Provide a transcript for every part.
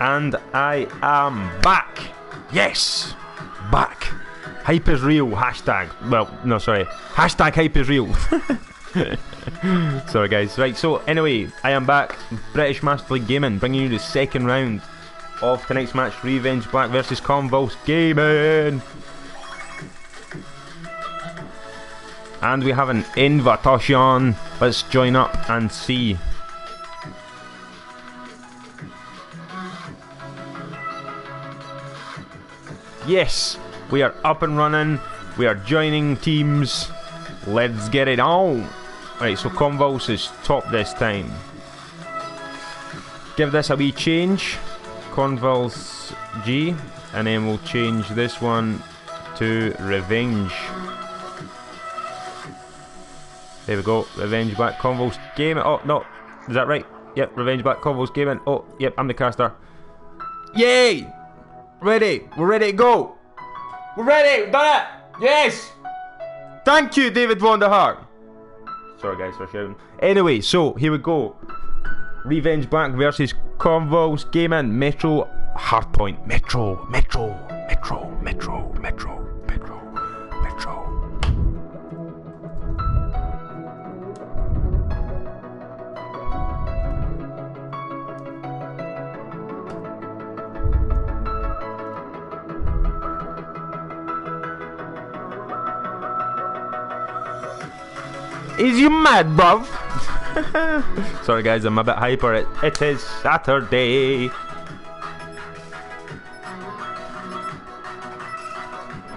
And I am back. Yes, back. Hype is real. Hashtag. Well, no, sorry. Hashtag hype is real. sorry, guys. Right. So anyway, I am back. British Master League Gaming, bringing you the second round of tonight's match: Revenge Black versus Convulse Gaming. And we have an invitation. Let's join up and see. Yes, we are up and running. We are joining teams. Let's get it on. Right, so Convulse is top this time. Give this a wee change. Convulse G. And then we'll change this one to Revenge. There we go. Revenge Black Convulse Gaming. Oh, no. Is that right? Yep, Revenge Black Convulse Gaming. Oh, yep, I'm the caster. Yay! Ready. We're ready to go. We're ready. We've done it. Yes. Thank you, David Vonderhart. Sorry, guys, for shouting. Anyway, so here we go. Revenge Black versus Convulse Gaming Metro Hardpoint. Metro, Metro, Metro, Metro, Metro, Metro, Is you mad, bruv? Sorry, guys, I'm a bit hyper. It, it is Saturday.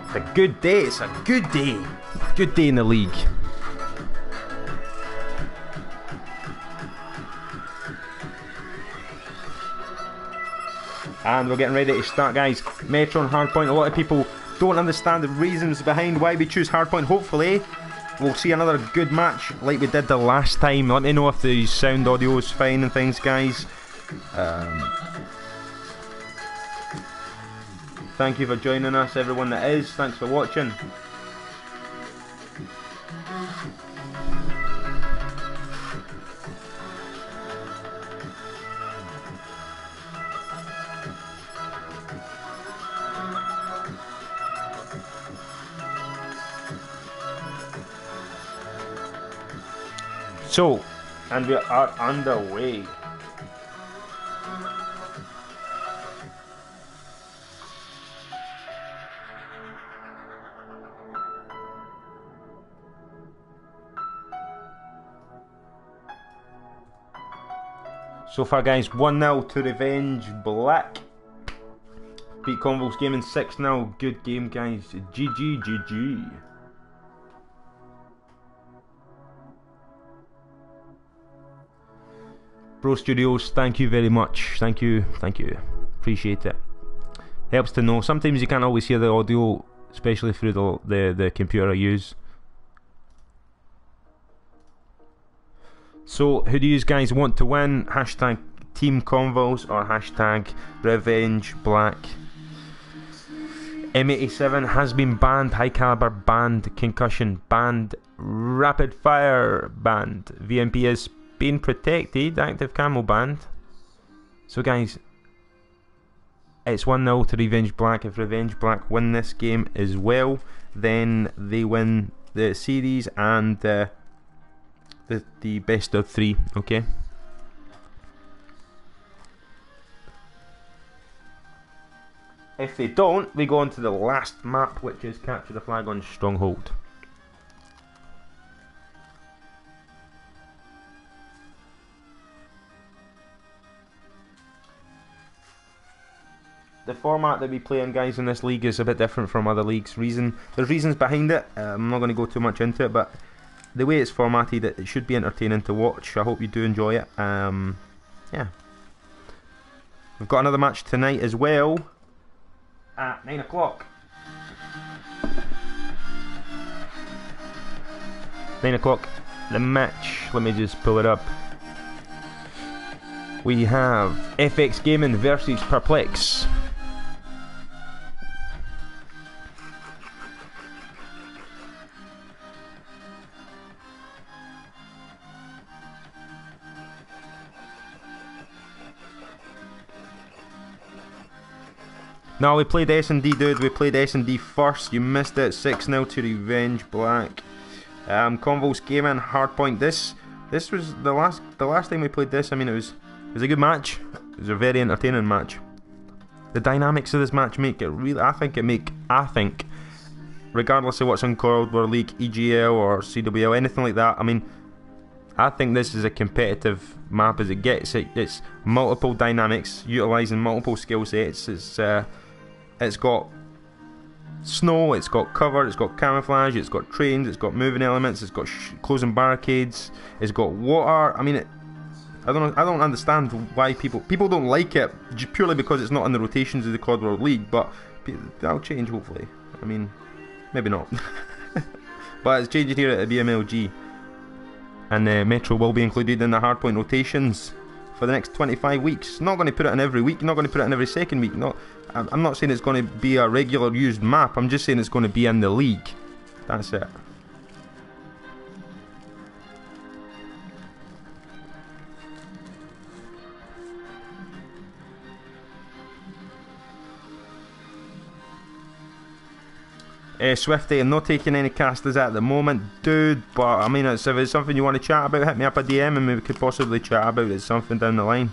It's a good day. It's a good day. Good day in the league. And we're getting ready to start, guys. Metro and Hardpoint. A lot of people don't understand the reasons behind why we choose Hardpoint. Hopefully, we'll see another good match like we did the last time. Let me know if the sound audio is fine and things, guys. Um, thank you for joining us, everyone that is. Thanks for watching. So, and we are on the way. So far, guys, 1 0 to Revenge Black. Beat Convulse Gaming 6 0. Good game, guys. GG, GG. Bro Studios, thank you very much. Thank you, thank you. Appreciate it. Helps to know. Sometimes you can't always hear the audio, especially through the the, the computer I use. So, who do you guys want to win? Hashtag Team Convulse or hashtag Revenge Black. M87 has been banned, High Caliber banned, Concussion banned, Rapid Fire banned, VMP is being protected, active camo banned. So guys, it's 1-0 to Revenge Black. If Revenge Black win this game as well, then they win the series and uh, the, the best of three, okay? If they don't, we go on to the last map, which is Capture the Flag on Stronghold. The format that we play in, guys, in this league is a bit different from other leagues. Reason there's reasons behind it. Uh, I'm not going to go too much into it, but the way it's formatted, it, it should be entertaining to watch. I hope you do enjoy it. Um, yeah, we've got another match tonight as well at nine o'clock. Nine o'clock. The match. Let me just pull it up. We have FX Gaming versus Perplex. No, we played S&D, dude. We played S&D first. You missed it. 6-0 to Revenge Black. Um, Convulse Gaming, Hardpoint. This this was the last the last time we played this. I mean, it was it was a good match. It was a very entertaining match. The dynamics of this match make it really. I think it make. I think, regardless of what's on War League, EGL or CWL, anything like that. I mean, I think this is a competitive map as it gets. It, it's multiple dynamics, utilizing multiple skill sets. It's uh, it's got snow, it's got cover, it's got camouflage, it's got trains, it's got moving elements, it's got closing barricades, it's got water. I mean, it, I don't I don't understand why people people don't like it purely because it's not in the rotations of the COD World League, but that'll change hopefully. I mean, maybe not, but it's changing here at the BMLG, and uh, Metro will be included in the hardpoint rotations for the next 25 weeks. Not going to put it in every week, not going to put it in every second week. Not, I'm not saying it's going to be a regular used map, I'm just saying it's going to be in the league. That's it. Uh, Swifty, I'm not taking any casters at the moment, dude. But I mean, if it's something you want to chat about, hit me up a DM and we could possibly chat about it. Something down the line.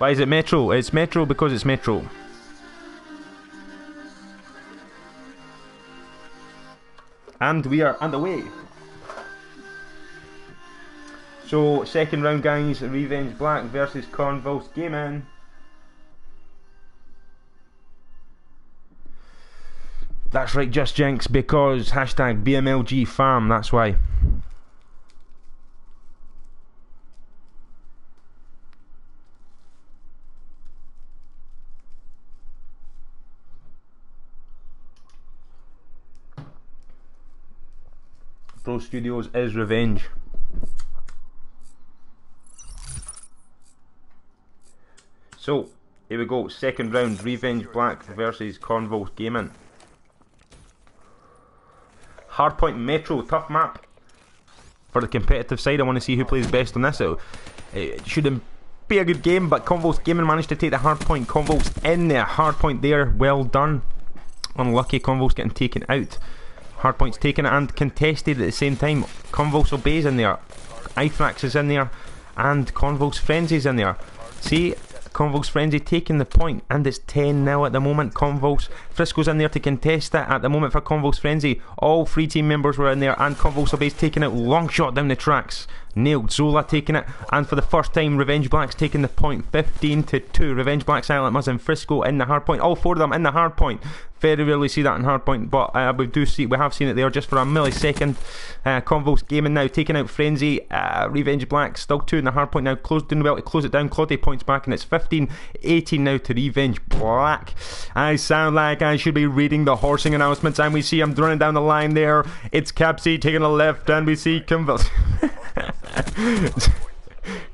Why is it Metro? It's Metro because it's Metro. And we are underway. So, second round, guys Revenge Black versus Convulse Gaming. That's right, Just Jinx, because hashtag BMLG farm, that's why. Pro Studios is revenge. So, here we go. Second round, Revenge Black versus Convulse Gaming. Hardpoint Metro, tough map. For the competitive side, I want to see who plays best on this. So, it shouldn't be a good game, but Convulse Gaming managed to take the hardpoint. Convulse in there, hardpoint there, well done. Unlucky Convulse getting taken out. Hardpoint's taken and contested at the same time. Convulse Obeys in there. Ifrax is in there. And Convulse Frenzy's in there. See, Convulse Frenzy taking the point, and it's 10 now at the moment. Convulse Frisco's in there to contest it at the moment for Convulse Frenzy. All three team members were in there, and Convulse Obeys taking it long shot down the tracks. Nailed Zola taking it, and for the first time, Revenge Black's taking the point 15 to 2. Revenge Black, Silent Muzz, and Frisco in the hard point. All four of them in the hard point. Very rarely see that in hard point, but uh, we do see we have seen it there just for a millisecond. Uh, gaming now, taking out Frenzy. Uh, Revenge Black still two in the hard point now. Closed doing well to close it down. Claude points back, and it's 15 18 now to Revenge Black. I sound like should be reading the horsing announcements, and we see I'm running down the line there. It's Capsy taking a left, and we see Convulse.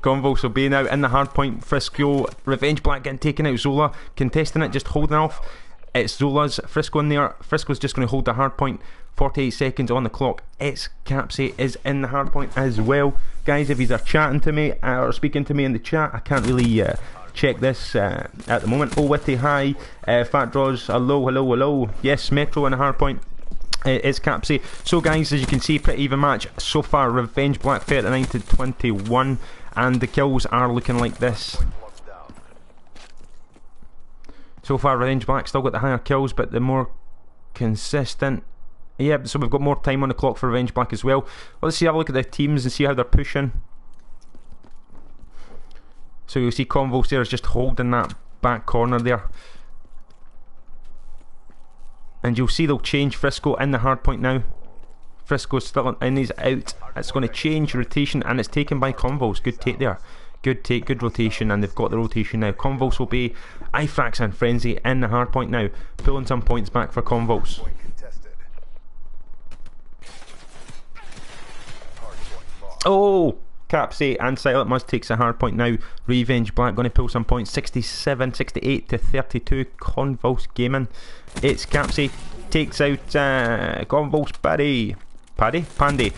Convulse will be now in the hard point. Frisco, Revenge Black getting taken out. Zola contesting it, just holding off. It's Zola's Frisco in there. Frisco's just going to hold the hard point. 48 seconds on the clock. It's Capsy is in the hard point as well. Guys, if you're chatting to me or speaking to me in the chat, I can't really uh, check this uh, at the moment. Oh, Witty, hi. Uh, Fat Draws, hello, hello, hello. Yes, Metro in the hard point. It's Capsy. So, guys, as you can see, pretty even match so far. Revenge Black 39 to 21, and the kills are looking like this. So far, Revenge Black still got the higher kills, but the more consistent. Yeah, so we've got more time on the clock for Revenge Black as well. Let's see, have a look at the teams and see how they're pushing. So you'll see Convulse there is just holding that back corner there. And you'll see they'll change Frisco in the hard point now. Frisco's still in, he's out. It's going to change rotation and it's taken by Convulse. Good take there. Good take, good rotation, and they've got the rotation now. Convulse will be Ifrax and Frenzy in the hard point now, pulling some points back for Convulse. Oh, Capsy and Silent Muzz takes a hard point now. Revenge Black going to pull some points 67, 68 to 32. Convulse Gaming. It's Capsy takes out uh, Convulse Paddy. Paddy? Pandy.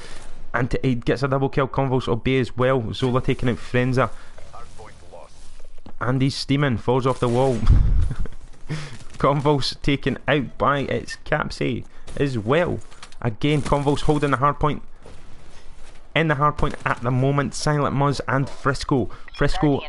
And he gets a double kill. Convulse Obey as well. Zola taking out Frenzy. And he's steaming. Falls off the wall. Convulse taken out by its Capsy as well. Again, Convulse holding the hard point in the hardpoint at the moment. Silent Muzz and Frisco. Frisco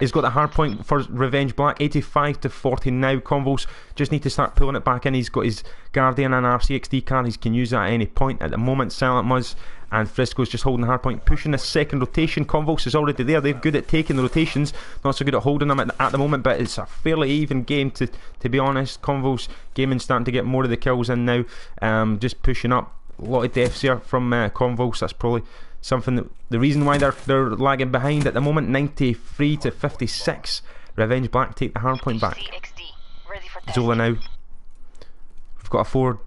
has got the hardpoint for Revenge Black, 85 to 40 now. Convulse just need to start pulling it back in. He's got his Guardian and RCXD card. He can use that at any point. At the moment, Silent Muzz and Frisco's just holding the hardpoint, pushing the second rotation. Convulse is already there. They're good at taking the rotations, not so good at holding them at the, at the moment, but it's a fairly even game to, to be honest. Convulse gaming starting to get more of the kills in now, um, just pushing up a lot of deaths here from uh, Convulse. That's probably something that the reason why they're they're lagging behind at the moment. 93 to 56. Revenge Black take the hard point back. Zola now. We've got a four.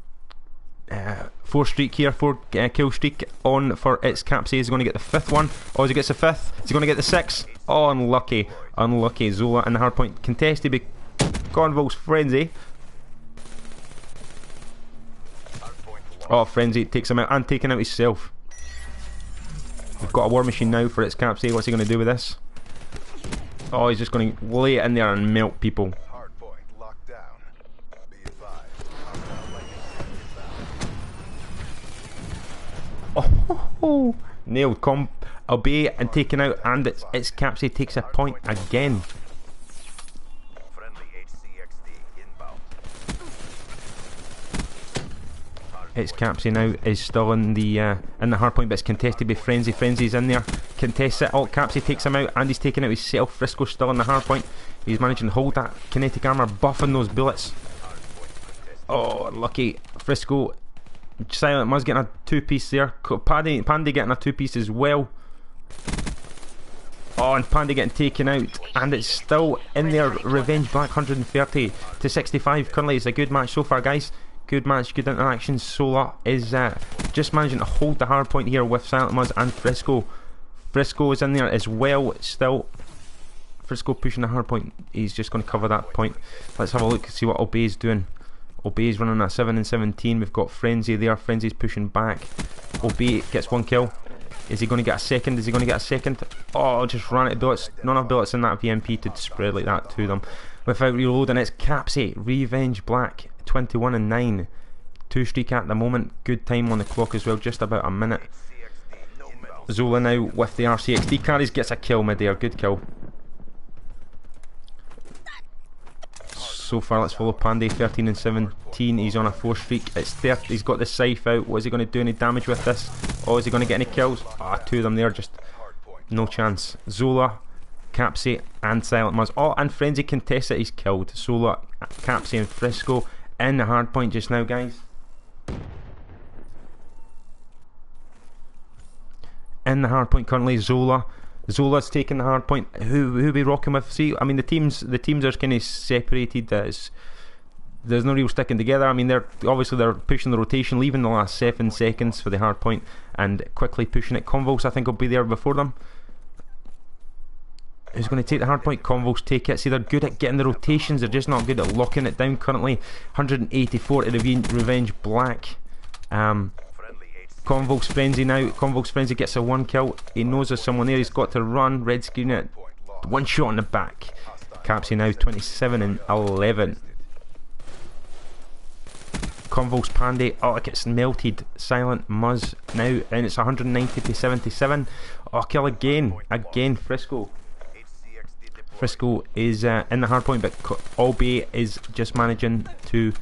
Uh, four streak here, four uh, kill streak on for its Capsy. Is going to get the fifth one? Oh, as he gets the fifth, is he going to get the sixth? Oh, unlucky, unlucky. Zola and the hard point contested by Convulse Frenzy. Oh, Frenzy takes him out and taking out himself. We've got a war machine now for its capsule. What's he going to do with this? Oh, he's just going to lay it in there and melt people. Oh, nailed. Com obey and taken out, and its its capsule takes a point again. It's Capsy now is still in the uh, in the hardpoint, but it's contested by Frenzy. Frenzy's in there, contests it. Alt Capsy takes him out, and he's taking out himself. Frisco's still in the hardpoint. He's managing to hold that kinetic armor, buffing those bullets. Oh, lucky Frisco. Silent Muzz getting a two piece there. Pandy, Pandy getting a two piece as well. Oh, and Pandy getting taken out, and it's still in there. Revenge Black 130 to 65. Currently, it's a good match so far, guys. Good match, good interaction. Zola is uh, just managing to hold the hard point here with Silent Muzz and Frisco. Frisco is in there as well, still. Frisco pushing the hard point. He's just going to cover that point. Let's have a look and see what Obey's doing. Obey's running at 7 and 17. We've got Frenzy there. Frenzy's pushing back. Obey gets one kill. Is he going to get a second? Is he going to get a second? Oh, just ran out of bullets. None of bullets in that VMP to spread like that to them. Without reloading, it's Capsy, Revenge Black. 21 and 9. Two streak at the moment. Good time on the clock as well, just about a minute. Zola now with the RCXD carries gets a kill mid-air. Good kill. So far, let's follow Pandy. 13 and 17. He's on a 4 streak. It's 30. He's got the scythe out. What is he going to do? Any damage with this? Oh, is he going to get any kills? Ah, two of them there. Just no chance. Zola, Capsy, and Silent Muzz. Oh, and Frenzy contested. He's killed. Zola, Capsy, and Frisco in the hard point just now, guys. In the hard point currently, Zola. Zola's taking the hard point. Who who be rocking with? See, I mean the teams the teams are kind of separated. There's there's no real sticking together. I mean they're obviously they're pushing the rotation, leaving the last seven seconds for the hard point, and quickly pushing it. Convulse I think will be there before them. Who's going to take the hard point? Convulse take it. See, they're good at getting the rotations. They're just not good at locking it down currently. 184 to Revenge Black. Um, Convulse Frenzy now. Convulse Frenzy gets a one kill. He knows there's someone there. He's got to run. Red screen it. One shot in the back. Capsy now 27 and 11. Convulse Pandy. Oh, it gets melted. Silent Muzz now. And it's 190 to 77. Oh, kill again. Again, Frisco. Frisco is uh, in the hard point, but Obey is just managing to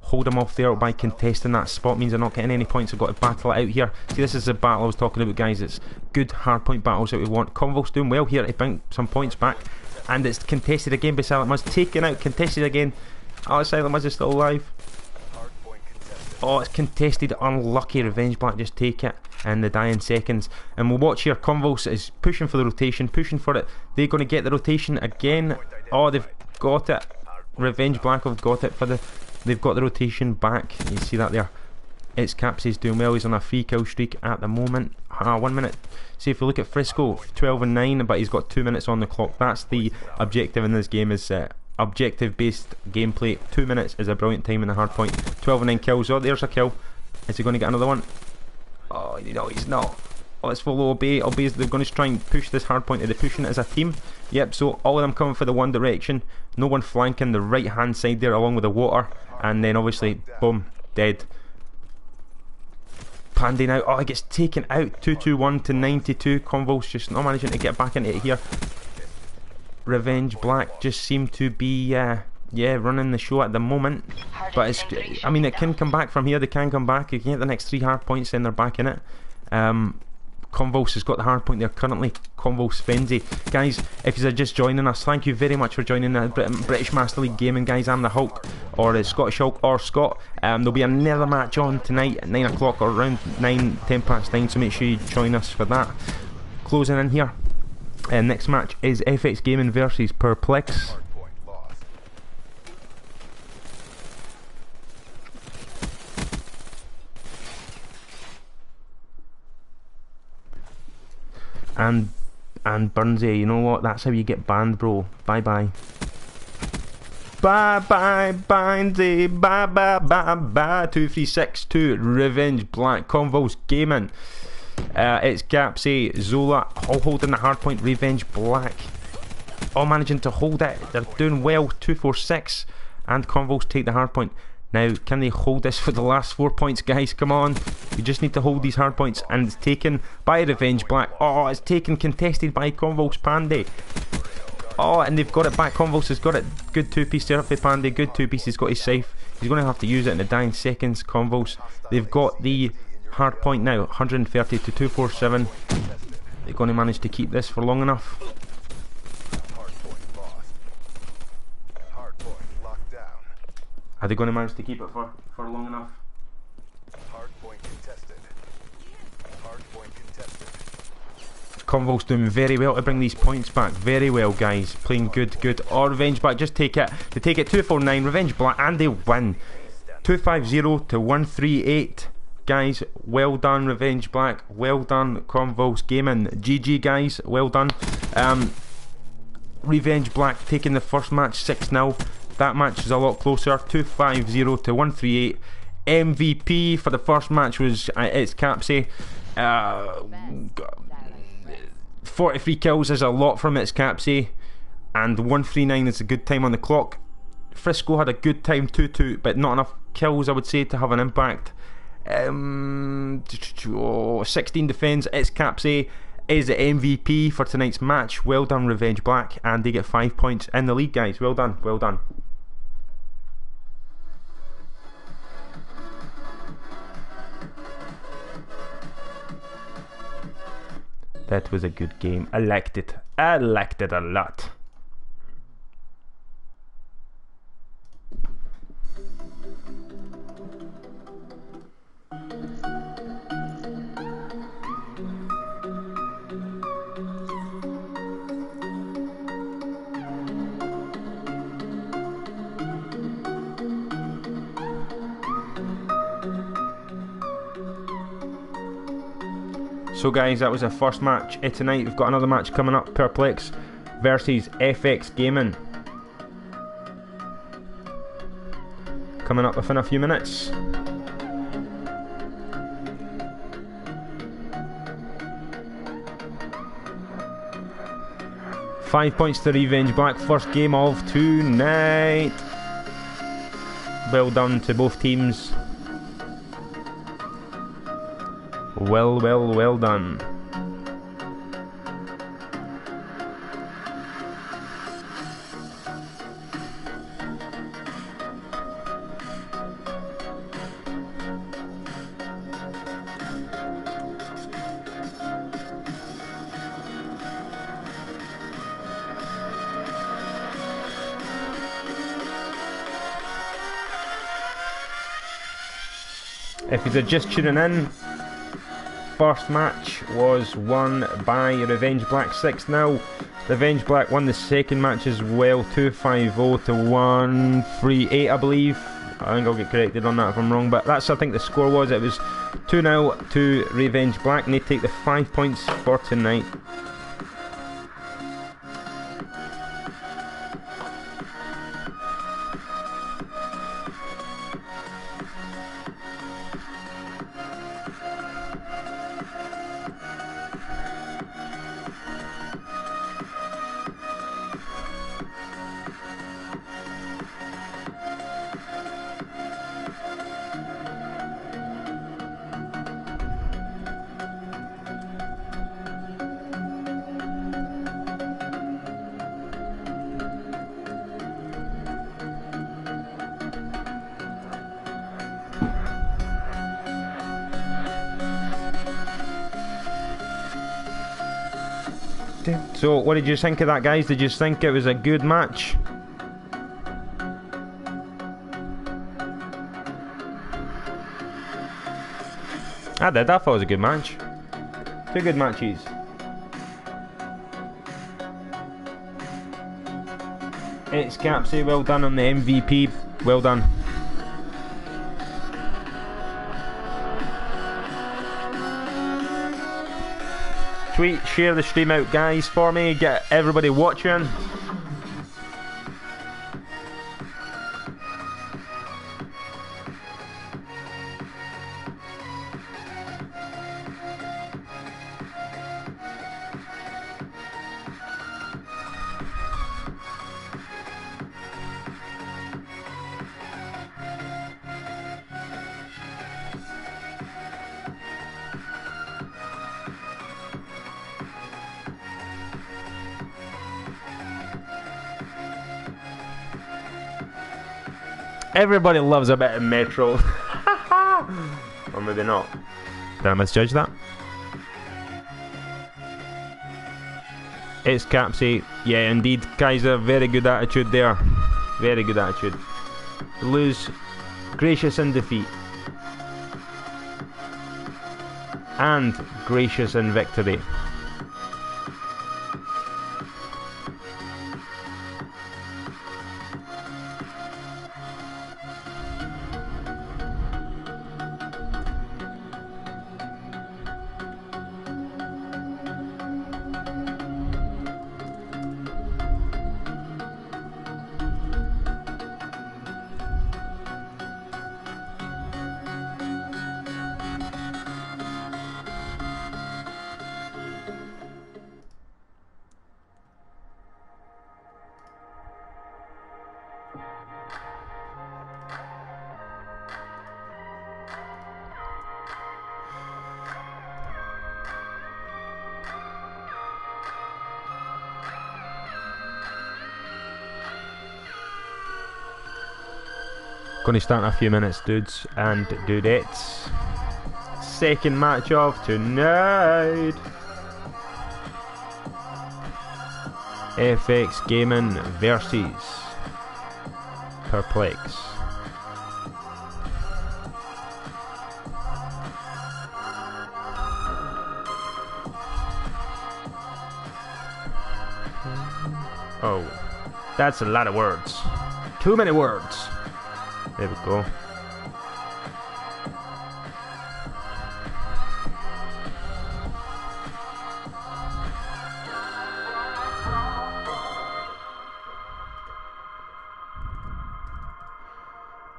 hold him off there by contesting that spot. Means they're not getting any points. They've got to battle it out here. See, this is the battle I was talking about, guys. It's good hard point battles that we want. Convulse doing well here to bring some points back, and it's contested again by Silent Muzz. Taken out, contested again. Silent Muzz is still alive. Oh, it's contested. Unlucky. Revenge Black just take it in the dying seconds. And we'll watch here. Convulse is pushing for the rotation, pushing for it. They're going to get the rotation again. Oh, they've got it. Revenge Black have got it for the. They've got the rotation back. You see that there. it's Capsy's doing well. He's on a free kill streak at the moment. Ah, one minute. See if we look at Frisco, 12 and 9, but he's got two minutes on the clock. That's the objective in this game is uh, objective based gameplay. Two minutes is a brilliant time in the hard point. 12 and 9 kills. Oh, there's a kill. Is he going to get another one? Oh, no, he's not. Oh, let's follow Obey. Obey they're going to try and push this hard point. Are they pushing it as a team? Yep, so all of them coming for the one direction. No one flanking the right hand side there along with the water. And then obviously, boom, dead. Pandy now. Oh, he gets taken out. 221 to 92. Convulse just not managing to get back into it here. Revenge Black just seem to be, uh, yeah, running the show at the moment. But it's, I mean, it can come back from here. They can come back. You can get the next three hard points, then they're back in it. Um, Convulse has got the hard point there currently. Convulse Frenzy. Guys, if you're just joining us, thank you very much for joining the British Master League Gaming, guys. I'm the Hulk, or the Scottish Hulk, or Scott. Um, there'll be another match on tonight at 9 o'clock or around 9, 10 past 9, so make sure you join us for that. Closing in here. Uh, next match is FX Gaming versus Perplex. and and Burnsy, you know what? That's how you get banned, bro. Bye bye. Bye bye Burnsy. Bye bye bye bye. Two three six two. Revenge Black Convulse Gaming. Uh, it's Capsy, Zola, all holding the hardpoint. Revenge Black, all managing to hold it. They're doing well. Two four six, and Convulse take the hardpoint. Now, can they hold this for the last four points, guys? Come on. You just need to hold these hard points. And it's taken by Revenge Black. Oh, it's taken contested by Convulse Pandy. Oh, and they've got it back. Convulse has got it. Good two-piece there for Pandy. Good two-piece. He's got his safe. He's going to have to use it in the dying seconds. Convulse. They've got the hard point now. 130 to 247. They're going to manage to keep this for long enough. Are they going to manage to keep it for, for long enough? Convulse doing very well to bring these points back. Very well, guys. Playing good, good. Or oh, Revenge Black, just take it. They take it 249. Revenge Black, and they win. 250 to 138. Guys, well done, Revenge Black. Well done, Convulse Gaming. GG, guys. Well done. Um, Revenge Black taking the first match 6 0. That match is a lot closer. 250 to 138. MVP for the first match was uh, it's Capsy. Uh, 43 kills is a lot from its Capsy, and 139 is a good time on the clock. Frisco had a good time 2 2, but not enough kills, I would say, to have an impact. Um, oh, 16 defence, it's Capsy is the MVP for tonight's match. Well done, Revenge Black, and they get 5 points in the league, guys. Well done, well done. That was a good game. I liked it. I liked it a lot. So guys, that was the first match uh, tonight. We've got another match coming up, Perplex versus FX Gaming. Coming up within a few minutes. Five points to Revenge Black, first game of tonight. Well done to both teams. Well, well, well done. If you're just tuning in, first match was won by Revenge Black 6 0. Revenge Black won the second match as well, 250 to 138, I believe. I think I'll get corrected on that if I'm wrong, but that's I think the score was. It was 2 0 to Revenge Black, and they take the five points for tonight. What did you think of that, guys? Did you think it was a good match? I did. I thought it was a good match. Two good matches. It's Capsy. Well done on the MVP. Well done. Tweet, share the stream out, guys, for me. Get everybody watching. Everybody loves a bit of Metro. or maybe not. Did I misjudge that? It's Capsy. Yeah, indeed, Kaiser. Very good attitude there. Very good attitude. Lose. Gracious in defeat. And gracious in victory. Going to start in a few minutes, dudes and dudettes. Second match of tonight. FX Gaming versus Perplex. Oh, that's a lot of words. Too many words. There we go.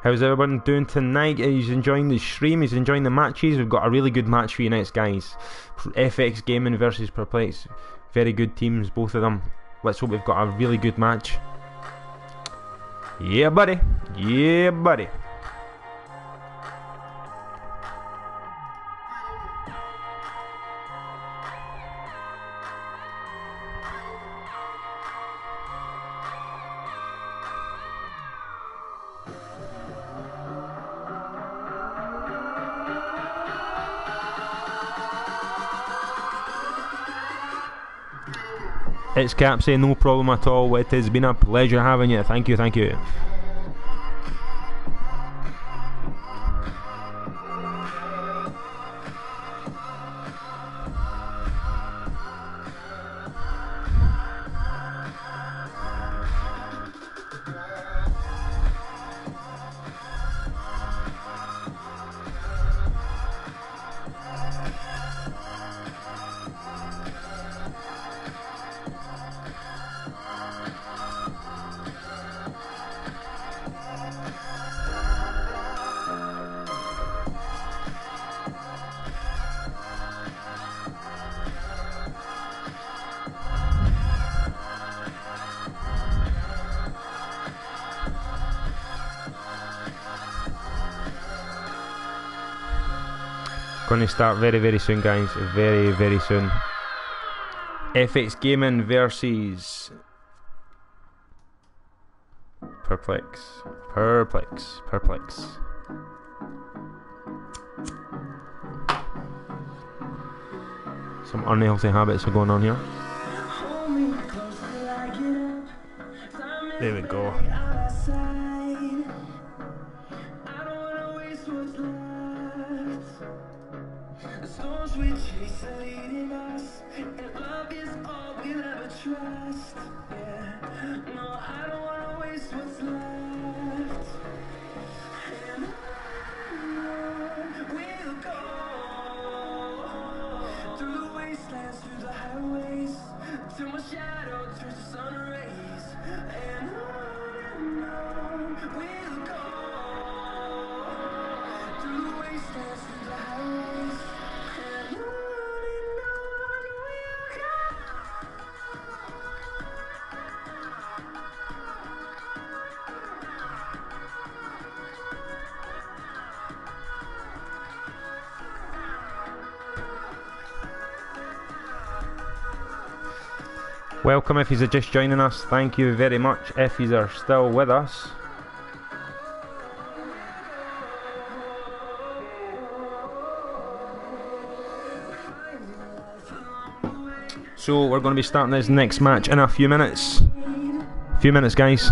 How's everyone doing tonight? He's enjoying the stream, he's enjoying the matches. We've got a really good match for you next, guys. FX Gaming versus Perplex. Very good teams, both of them. Let's hope we've got a really good match. Yeah, buddy. Yeah, buddy. It's no problem at all. It has been a pleasure having you. Thank you, thank you. Going to start very, very soon, guys. Very, very soon. FX Gaming versus Perplex. Perplex. Perplex. Some unhealthy habits are going on here. There we go. Welcome if you're just joining us. Thank you very much if you uh, are still with us. So we're going to be starting this next match in a few minutes. A few minutes, guys.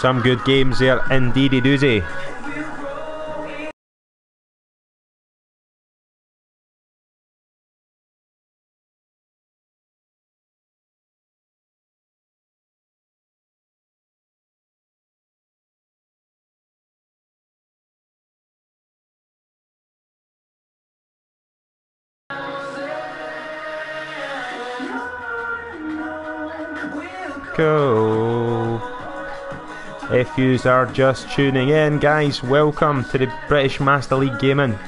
Some good games there, indeedy eh, doozy. If are just tuning in, guys, welcome to the British Master League Gaming.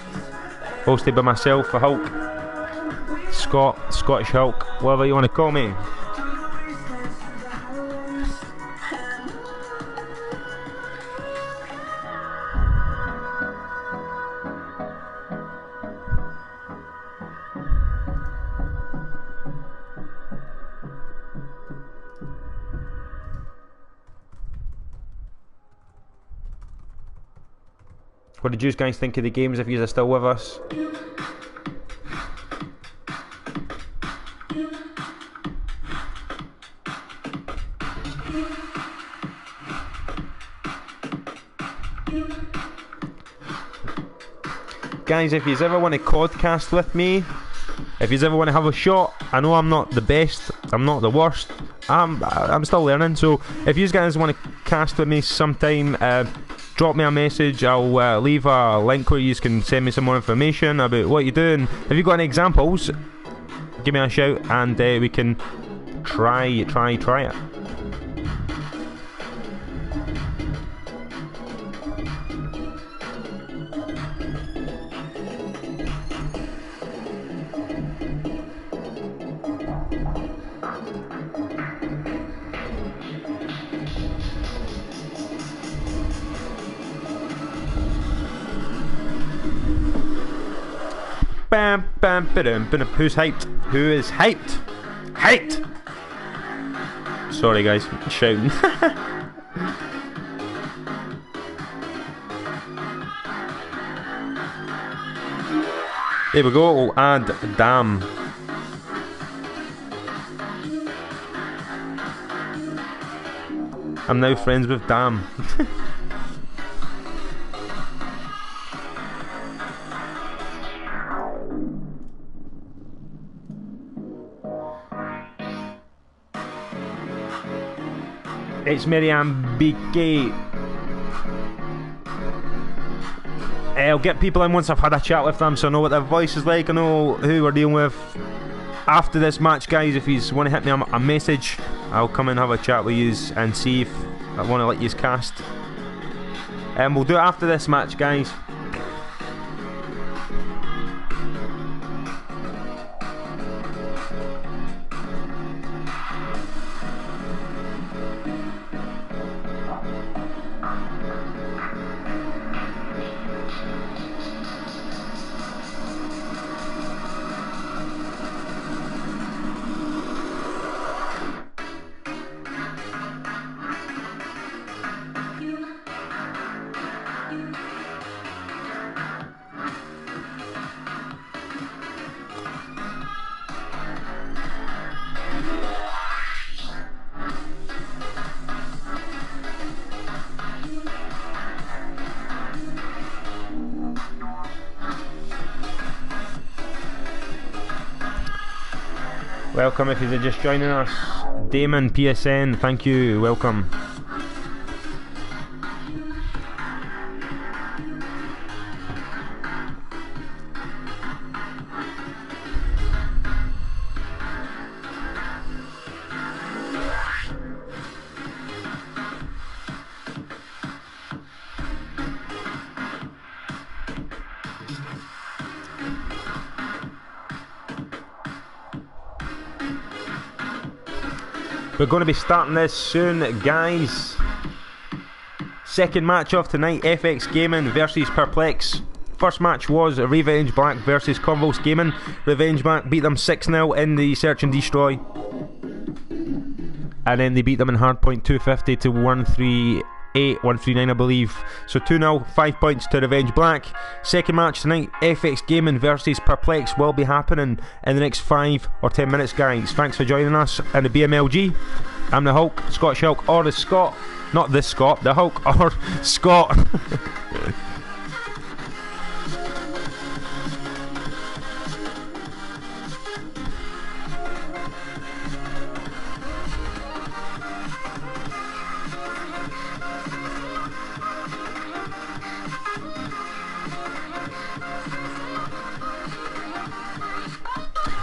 Hosted by myself, the Hulk. Scott, Scottish Hulk, whatever you want to call me. What did you guys think of the games if you are still with us? Guys, if you ever want to codcast with me, if you ever want to have a shot, I know I'm not the best, I'm not the worst, I'm I'm still learning. So if you guys want to cast with me sometime, uh, drop me a message. I'll uh, leave a link where you can send me some more information about what you're doing. If you've got any examples, give me a shout and uh, we can try, try, try it. Bam, bam, ba-dum, ba-dum. Who's hyped? Who is hyped? Hyped! Sorry, guys. Shouting. Here we go. We'll add damn. I'm now friends with damn. it's Miriam BK. I'll get people in once I've had a chat with them so I know what their voice is like, I know who we're dealing with. After this match, guys, if you want to hit me a message, I'll come and have a chat with you and see if I want to let you cast. And um, we'll do it after this match, guys. Welcome if you're just joining us. Damon PSN, thank you, welcome. Going to be starting this soon, guys. Second match of tonight FX Gaming versus Perplex. First match was Revenge Black versus Convulse Gaming. Revenge Black beat them 6 0 in the Search and Destroy. And then they beat them in Hardpoint 250 to 1 3 8, 139, I believe. So 2 0, 5 points to Revenge Black. Second match tonight, FX Gaming versus Perplex will be happening in the next 5 or 10 minutes, guys. Thanks for joining us in the BMLG. I'm the Hulk, Scott Hulk, or the Scott. Not this Scott, the Hulk or Scott.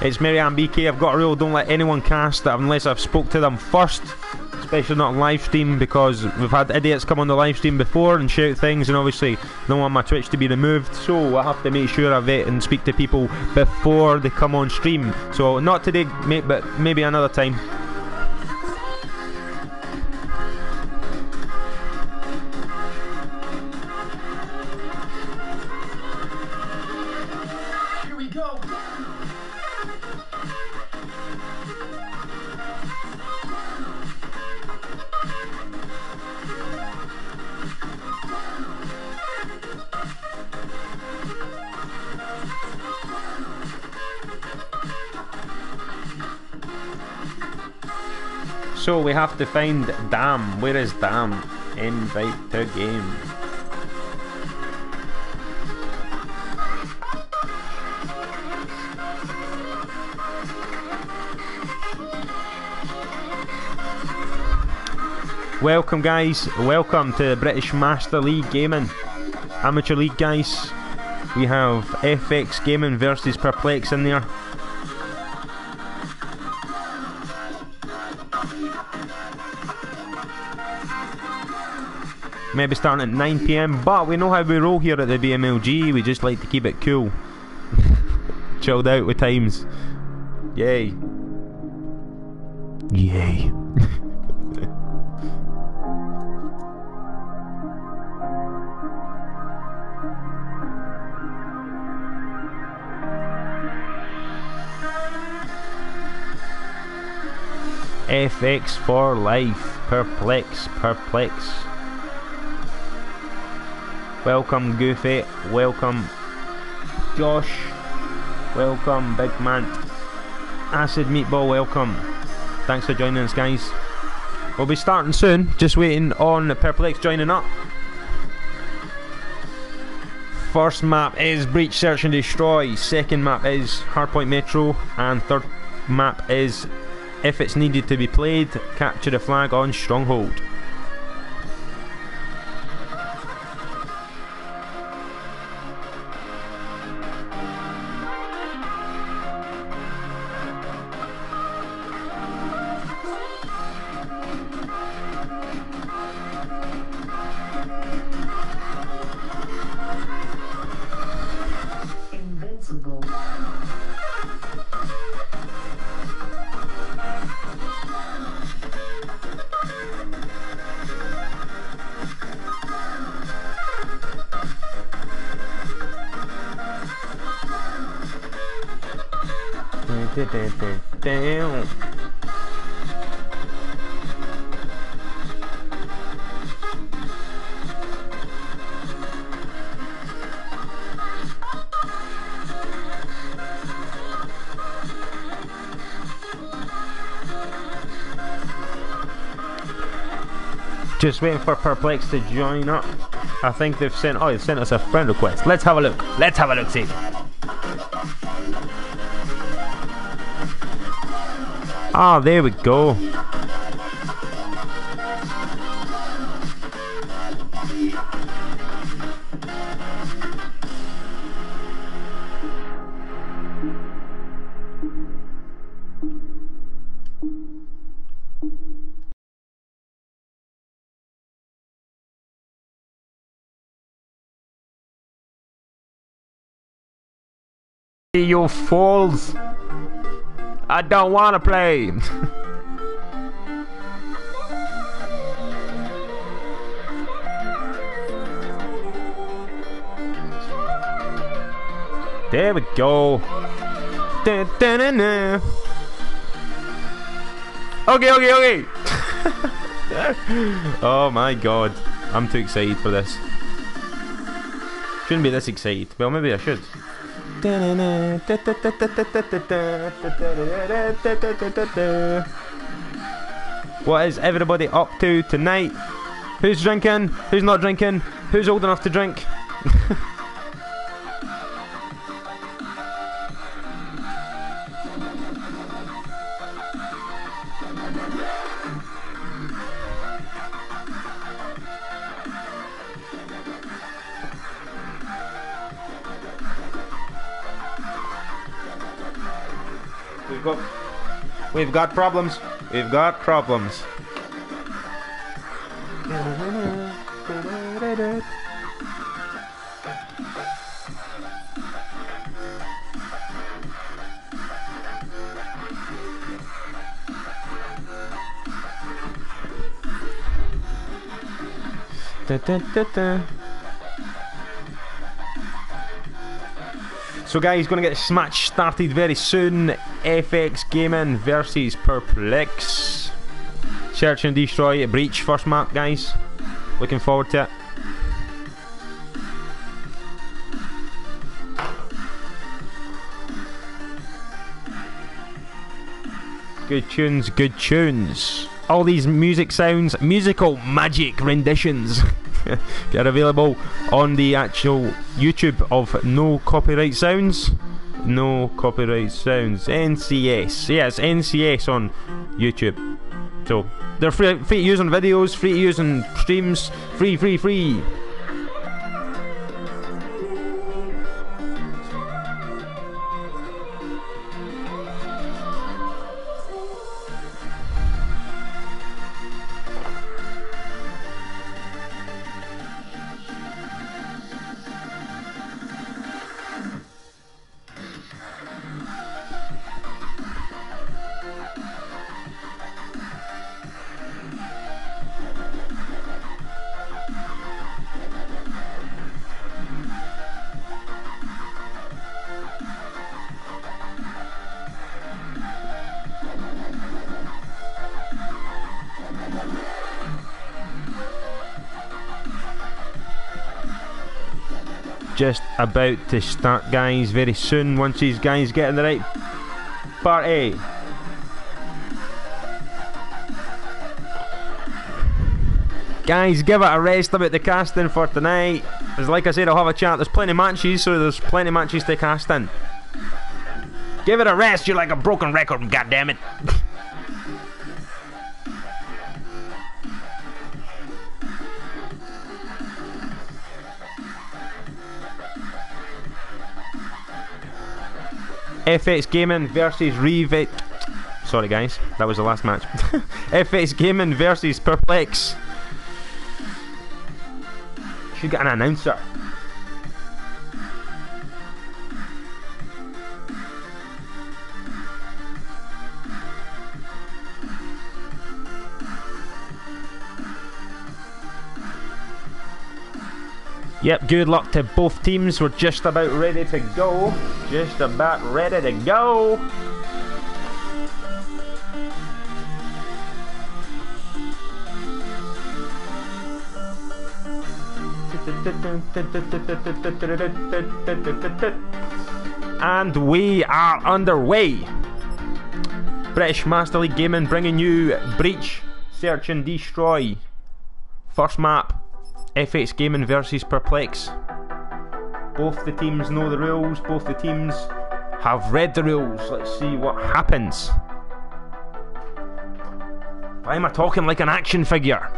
It's Marianne BK. I've got a rule: don't let anyone cast unless I've spoke to them first. Especially not on live stream because we've had idiots come on the live stream before and shout things, and obviously don't want my Twitch to be removed. So I have to make sure I vet and speak to people before they come on stream. So not today, mate, but maybe another time. We have to find Dam. Where is Dam? Invite to game. Welcome guys, welcome to the British Master League Gaming. Amateur League guys. We have FX Gaming versus Perplex in there. Maybe starting at 9pm, but we know how we roll here at the BMLG, we just like to keep it cool. Chilled out with times. Yay. Yay. FX for life. Perplex, perplex. Welcome Goofy, welcome Josh, welcome Big Man, Acid Meatball, welcome. Thanks for joining us guys. We'll be starting soon. Just waiting on Perplex joining up. First map is Breach Search and Destroy. Second map is Hardpoint Metro. And third map is If It's Needed to Be Played, Capture the Flag on Stronghold. Just waiting for Perplex to join up. I think they've sent. Oh, they sent us a friend request. Let's have a look. Let's have a look. See. Ah, there we go. You fools! I don't want to play. there we go. Dun, dun, dun, dun. Okay, okay, okay. oh my god. I'm too excited for this. Shouldn't be this excited. Well, maybe I should. What is everybody up to tonight? Who's drinking? Who's not drinking? Who's old enough to drink? We've got problems. We've got problems. Da, da, da, So guys, gonna get this match started very soon. FX Gaming versus Perplex. Search and destroy breach first map, guys. Looking forward to it. Good tunes, good tunes. All these music sounds, musical magic renditions are available on the actual YouTube of No Copyright Sounds. No Copyright Sounds. NCS. Yeah, NCS on YouTube. So, they're free, free to use on videos, free to use on streams. Free, free, free. Just about to start, guys, very soon once these guys get in the right party. Guys, give it a rest about the casting for tonight. As like I said, I'll have a chat. There's plenty of matches, so there's plenty of matches to cast in. Give it a rest, you're like a broken record, goddammit. FX Gaming versus Revet. Sorry, guys, that was the last match. FX Gaming versus Perplex. Should get an announcer. Yep, good luck to both teams. We're just about ready to go. Just about ready to go. And we are underway. British Master League Gaming bringing you Breach, Search and Destroy. First map, FX Gaming versus Perplex. Both the teams know the rules, both the teams have read the rules. Let's see what happens. Why am I talking like an action figure?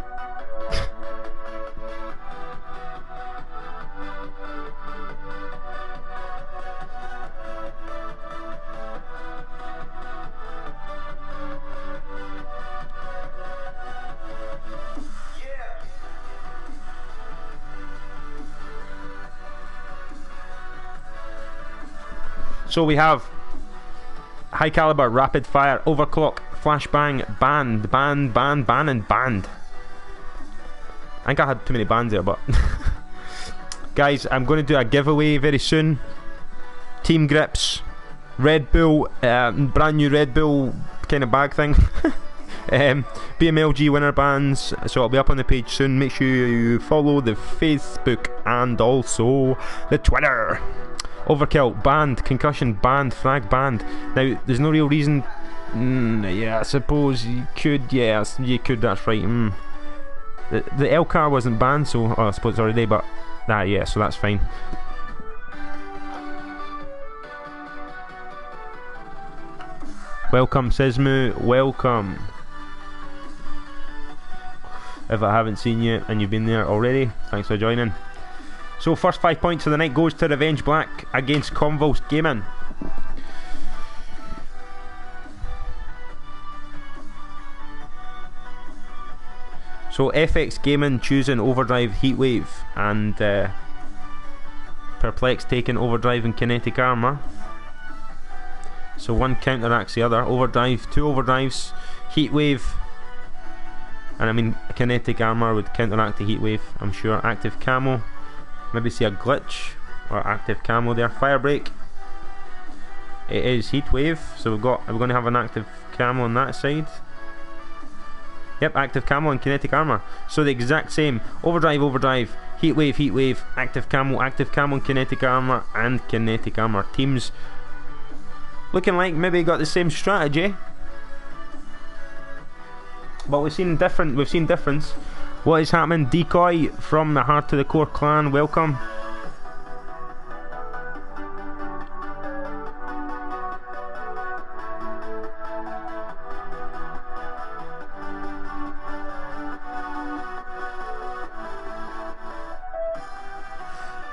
So we have high caliber, rapid fire, overclock, flashbang, band, band, band, band, and band. I think I had too many bands there, but guys, I'm going to do a giveaway very soon. Team grips, Red Bull, uh, brand new Red Bull kind of bag thing. um, BMLG winner bands, so it'll be up on the page soon. Make sure you follow the Facebook and also the Twitter. Overkill, banned. Concussion, banned. Frag, banned. Now, there's no real reason. Mm, yeah, I suppose you could. Yeah, you could. That's right. Mm. The, the L car wasn't banned, so oh, I suppose it's already. But ah, yeah, so that's fine. Welcome, Sismu. Welcome. If I haven't seen you and you've been there already, thanks for joining. So first five points of the night goes to Revenge Black against Convulse Gaming. So FX Gaming choosing Overdrive Heatwave and uh, Perplex taking Overdrive and Kinetic Armor. So one counteracts the other. Overdrive, two overdrives, Heatwave, and I mean Kinetic Armor would counteract the Heatwave. I'm sure. Active Camo. Maybe see a glitch or active camo there. Fire break. It is heat wave, so we've got we're going to have an active camo on that side. Yep, active camo and kinetic armor. So the exact same. Overdrive, overdrive, heat wave, heat wave, active camo, active camo, and kinetic armor, and kinetic armor. Teams looking like maybe got the same strategy. But we've seen different we've seen difference. What is happening? Decoy from the Heart to the Core clan, welcome.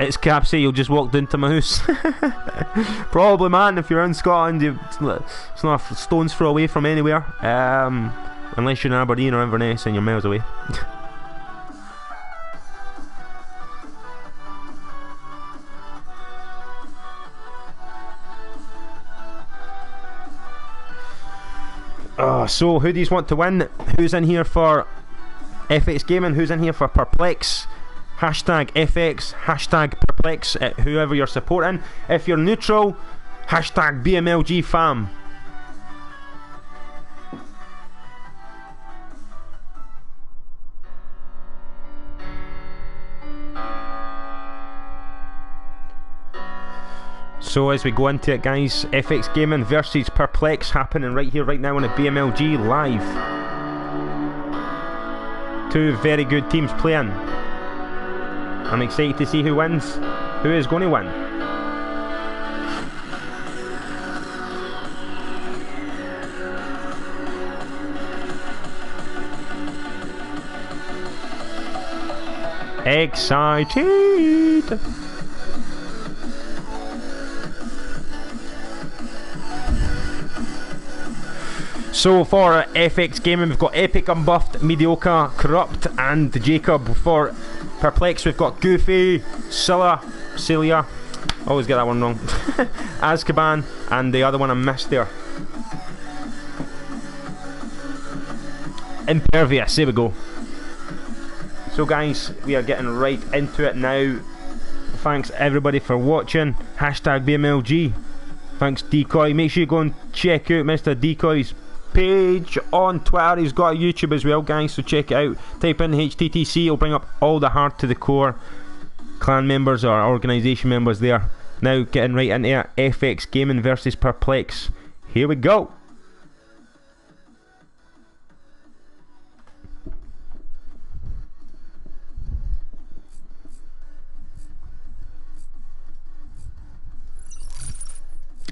It's Capsy, you just walked into my house. Probably, man, if you're in Scotland, you, it's not a stone's throw away from anywhere. Um, unless you're in Aberdeen or Inverness and you're miles away. Oh, so who do you want to win? Who's in here for FX Gaming? Who's in here for Perplex? Hashtag FX, hashtag Perplex, uh, whoever you're supporting. If you're neutral, hashtag BMLG fam. So as we go into it guys, FX Gaming versus Perplex happening right here, right now on a BMLG live. Two very good teams playing. I'm excited to see who wins. Who is going to win? Excited! So for FX Gaming, we've got Epic Unbuffed, Mediocre, Corrupt, and Jacob. For Perplex, we've got Goofy, Scylla, Celia, always get that one wrong, Azkaban, and the other one I missed there. Impervious, here we go. So guys, we are getting right into it now. Thanks everybody for watching. Hashtag BMLG. Thanks Decoy. Make sure you go and check out Mr. Decoy's page on Twitter. He's got a YouTube as well, guys, so check it out. Type in HTTC, it'll bring up all the hard to the core clan members or organisation members there. Now, getting right into it FX Gaming versus Perplex. Here we go.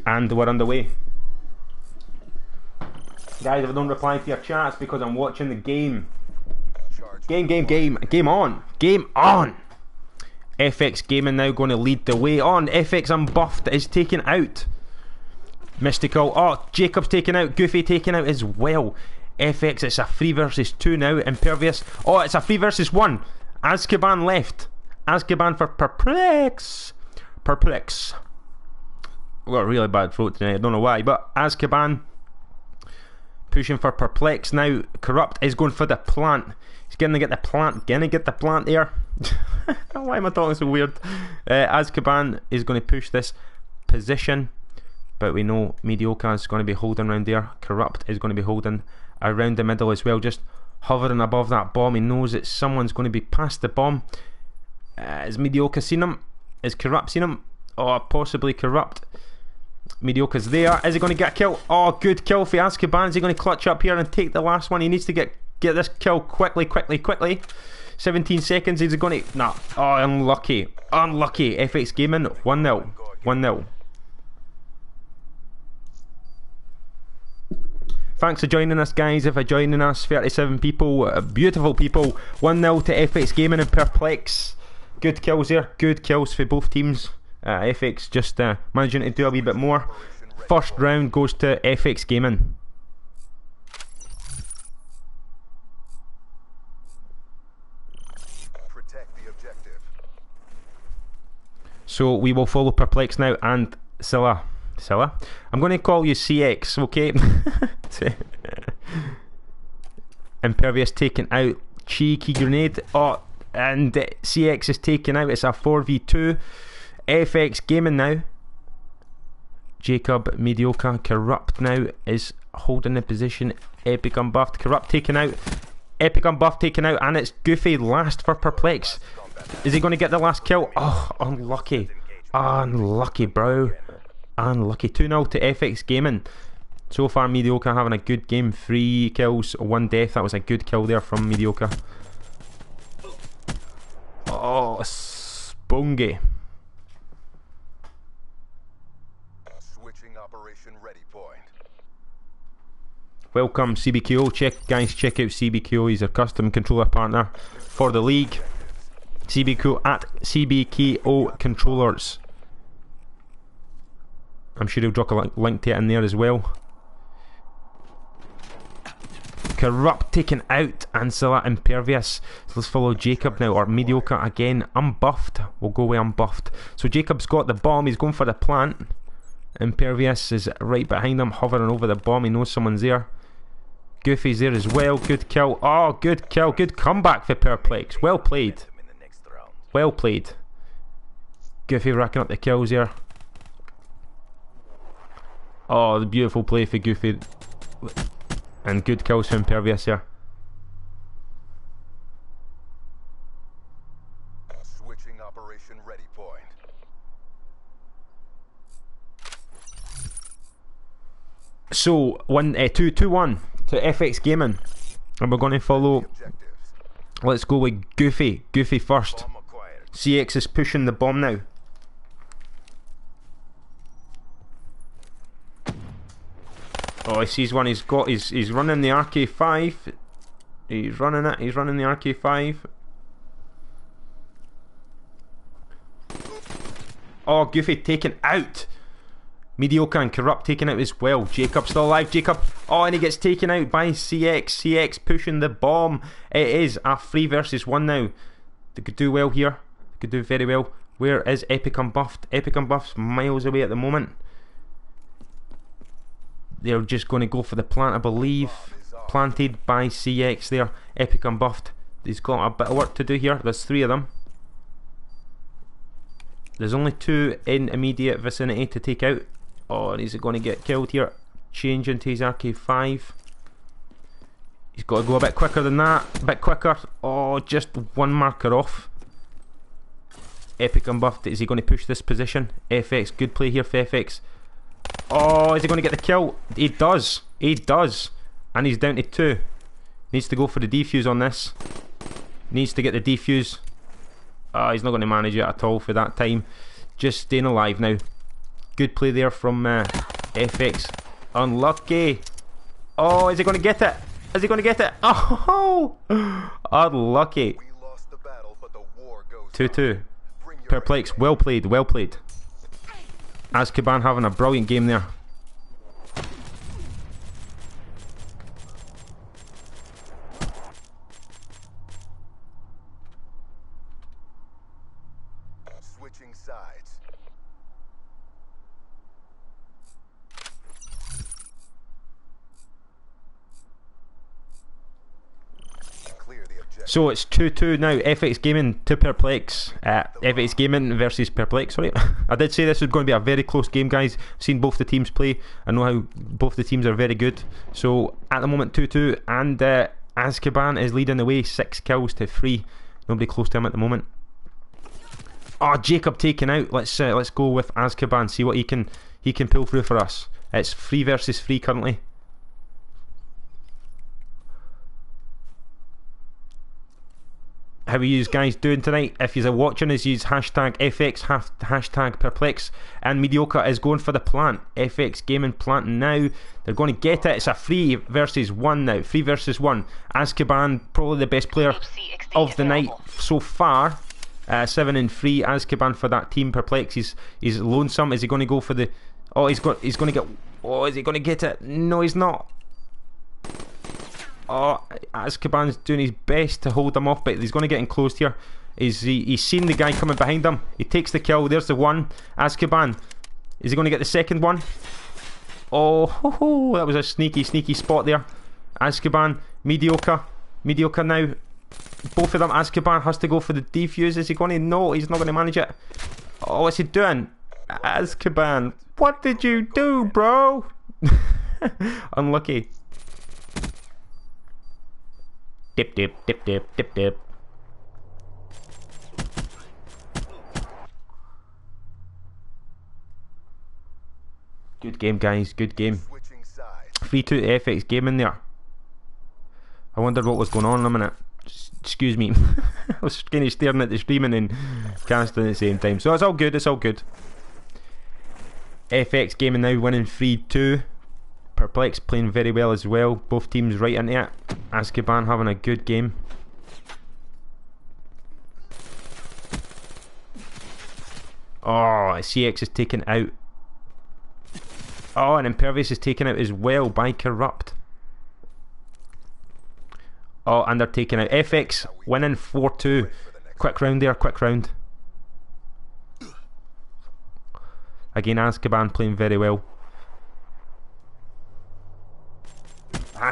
And we're underway. Guys, if I don't reply to your chats because I'm watching the game. Game, game, game, game on, game on. FX Gaming now going to lead the way on. FX Unbuffed is taken out. Mystical. Oh, Jacob's taken out. Goofy taken out as well. FX, it's a 3 versus 2 now. Impervious. Oh, it's a 3 versus 1. Azkaban left. Azkaban for Perplex. Perplex. I've got a really bad throat tonight. I don't know why. But Azkaban pushing for Perplex now. Corrupt is going for the plant. He's going to get the plant. To get the plant there. Why am I talking so weird? Uh, Azkaban is going to push this position. But we know Mediocre is going to be holding around there. Corrupt is going to be holding around the middle as well. Just hovering above that bomb. He knows that someone's going to be past the bomb. Uh, is Mediocre seen him? Is Corrupt seen him? Or possibly Corrupt. Mediocre's there. Is he going to get a kill? Oh, good kill for Azkaban. Is he going to clutch up here and take the last one? He needs to get get this kill quickly, quickly, quickly. 17 seconds. Is he going to... Nah. Oh, unlucky. Unlucky. FX Gaming. 1-0. 1-0. Thanks for joining us, guys. If you're joining us, 37 people, uh, beautiful people. 1 0 to FX Gaming and Perplex. Good kills there, good kills for both teams. Uh, FX just uh, managing to do a wee bit more. First round goes to FX Gaming. So we will follow Perplex now and Scylla. Scylla? I'm going to call you CX, okay? Impervious taken out. Cheeky grenade. Oh, and CX is taken out. It's a 4v2. FX Gaming now. Jacob Mediocre Corrupt now is holding the position. Epic Unbuffed. Corrupt taken out. Epic Unbuffed taken out. And it's Goofy last for Perplex. Is he going to get the last kill? Oh, unlucky. Unlucky, bro. Unlucky. 2 0 to FX Gaming. So far, Mediocre having a good game. Three kills, one death. That was a good kill there from Mediocre. Oh, Spungy. Welcome CBQO. Check guys, check out CBQO. He's a custom controller partner for the league. CBQO at CBKO controllers. I'm sure he'll drop a link to it in there as well. Corrupt taken out, Ansela impervious. So let's follow Jacob now, or mediocre again. Unbuffed. We'll go away unbuffed. So Jacob's got the bomb, he's going for the plant. Impervious is right behind him, hovering over the bomb. He knows someone's there. Goofy's there as well. Good kill. Oh, good kill. Good comeback for Perplex. Well played. Well played. Goofy racking up the kills here. Oh, the beautiful play for Goofy. And good kills from Impervious here. Switching operation ready point. So one, uh, two, two, one to FX Gaming, and we're going to follow Let's go with Goofy. Goofy first. CX is pushing the bomb now. Oh, he sees one. He's got. He's he's running the RK5. He's running it. He's running the RK5. Oh, Goofy taken out. Mediocre and Corrupt taken out as well. Jacob still alive. Jacob. Oh, and he gets taken out by CX. CX pushing the bomb. It is a three versus one now. They could do well here. They could do very well. Where is Epic Unbuffed? Epic Unbuffed's miles away at the moment. They're just going to go for the plant, I believe. Planted by CX there. Epic Unbuffed. He's got a bit of work to do here. There's three of them. There's only two in immediate vicinity to take out. Oh, and he's going to get killed here. Change into his RK5. He's got to go a bit quicker than that. A bit quicker. Oh, just one marker off. Epic unbuffed. Is he going to push this position? FX, good play here for FX. Oh, is he going to get the kill? He does. He does. And he's down to two. Needs to go for the defuse on this. Needs to get the defuse. Uh, he's not going to manage it at all for that time. Just staying alive now. Good play there from uh, FX. Unlucky. Oh, is he going to get it? Is he going to get it? Oh, unlucky. 2-2. Perplex, well played, well played. Azkaban having a brilliant game there. So it's 2-2 now, FX Gaming to Perplex. Uh, FX Gaming versus Perplex, sorry. I did say this was going to be a very close game, guys. I've seen both the teams play. I know how both the teams are very good. So at the moment 2-2 and uh, Azkaban is leading the way, 6 kills to 3. Nobody close to him at the moment. Oh, Jacob taken out. Let's uh, let's go with Azkaban, see what he can he can pull through for us. It's 3 versus 3 currently. How are you guys doing tonight? If you're watching us, use hashtag FX, hashtag perplex, and Mediocre is going for the plant. FX Gaming Plant now. They're going to get it. It's a three versus one now. Three versus one. Azkaban, probably the best player of the night so far. Uh, seven and three. Azkaban for that team. Perplex. He's, he's lonesome. Is he going to go for the. Oh, he's got. He's going to get. Oh, is he going to get it? No, he's not. Oh, Azkaban's doing his best to hold him off, but he's going to get enclosed here. He's, he, he's seen the guy coming behind him. He takes the kill. There's the one. Azkaban. Is he going to get the second one? Oh, ho, ho, that was a sneaky, sneaky spot there. Azkaban, mediocre. Mediocre now. Both of them. Azkaban has to go for the defuse. Is he going to? No, he's not going to manage it. Oh, what's he doing? Azkaban, what did you do, bro? Unlucky. Dip, dip, dip, dip, dip, dip. Good game, guys. Good game. 3 2 FX game in there. I wondered what was going on in a minute. Excuse me. I was kind of staring at the streaming and casting at the same time. So it's all good. It's all good. FX gaming now winning 3 2. Perplex playing very well as well. Both teams right into it. Azkaban having a good game. Oh, CX is taken out. Oh, and Impervious is taken out as well by Corrupt. Oh, and they're taking out FX, winning 4-2. Quick round there, quick round. Again, Azkaban playing very well.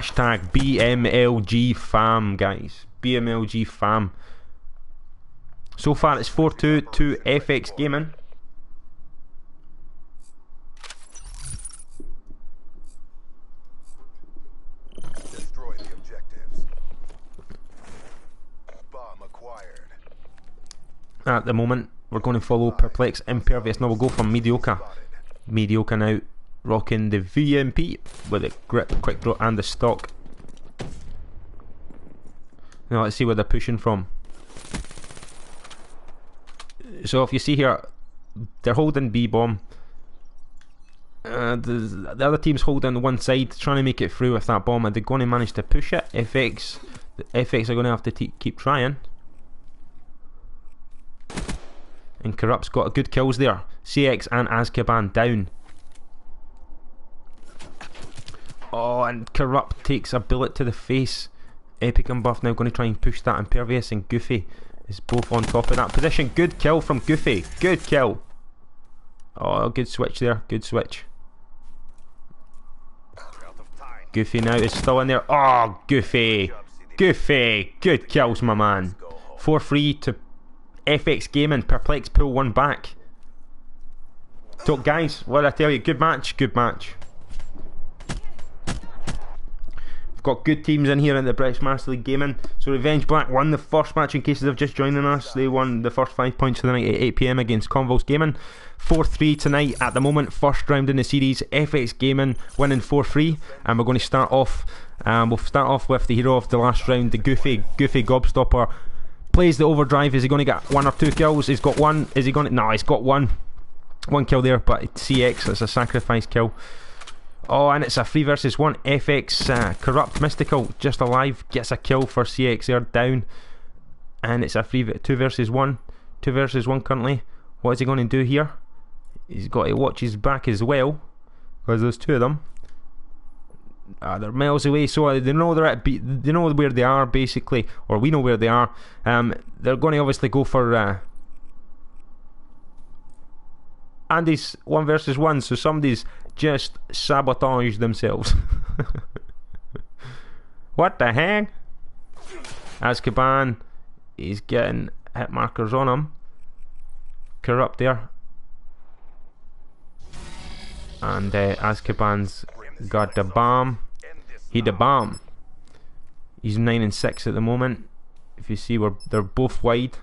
Hashtag BMLG fam, guys. BMLG fam. So far it's 4-2 to FX Gaming. At the moment, we're going to follow Perplex Impervious. Now we'll go from Mediocre. Mediocre now rocking the VMP with the grip, quick draw and the stock. Now let's see where they're pushing from. So if you see here, they're holding B bomb. Uh, the, the other team's holding one side, trying to make it through with that bomb. Are they going to manage to push it? FX, the FX are going to have to keep trying. And Corrupt's got a good kills there. CX and Azkaban down. Oh, and Corrupt takes a bullet to the face. Epic Unbuff now going to try and push that Impervious and Goofy is both on top of that position. Good kill from Goofy. Good kill. Oh, good switch there. Good switch. Goofy now is still in there. Oh, Goofy. Goofy. Good kills, my man. 4-3 to FX Gaming. Perplex pull one back. So, guys, what did I tell you? Good match. Good match. Got good teams in here in the British Master League Gaming. So Revenge Black won the first match in case they've just joining us. They won the first five points of the night at 8pm against Convulse Gaming. 4-3 tonight at the moment, first round in the series. FX Gaming winning 4-3 and we're going to start off, um, we'll start off with the hero of the last round, the Goofy, Goofy Gobstopper. Plays the overdrive, is he going to get one or two kills? He's got one, is he going to, no he's got one. One kill there, but CX, it's a sacrifice kill. Oh, and it's a 3 versus 1. FX uh, Corrupt Mystical just alive gets a kill for CXR down. And it's a 3 2 versus 1. 2 versus 1 currently. What is he going to do here? He's got to watch his back as well. Because there's two of them. Uh, they're miles away, so they know they're at. They know where they are basically, or we know where they are. Um, they're going to obviously go for. Uh, Andy's one versus one, so somebody's just sabotage themselves. what the heck? Azkaban is getting hit markers on him. Corrupt there. And uh, Azkaban's got the bomb. He the bomb. He's 9 and 6 at the moment. If you see, we're, they're both wide.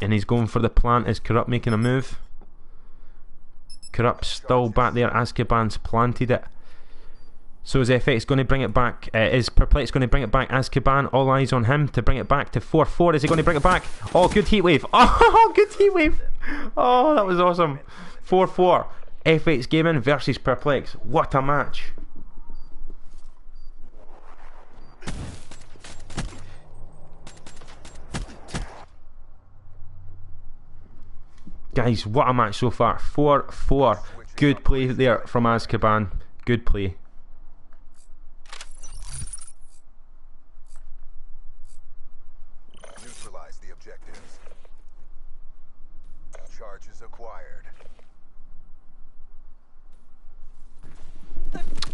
And he's going for the plant. Is Corrupt making a move? Corrupt still back there. Azkaban's planted it. So is FX going to bring it back? Uh, is Perplex going to bring it back? Azkaban, all eyes on him to bring it back to 4-4. Is he going to bring it back? Oh, good heat wave. Oh, good heat wave. Oh, that was awesome. 4-4. FX Gaming versus Perplex. What a match. Guys, what a match so far. 4 4. Good play there from Azkaban. Good play. Neutralize the objectives. Charges acquired.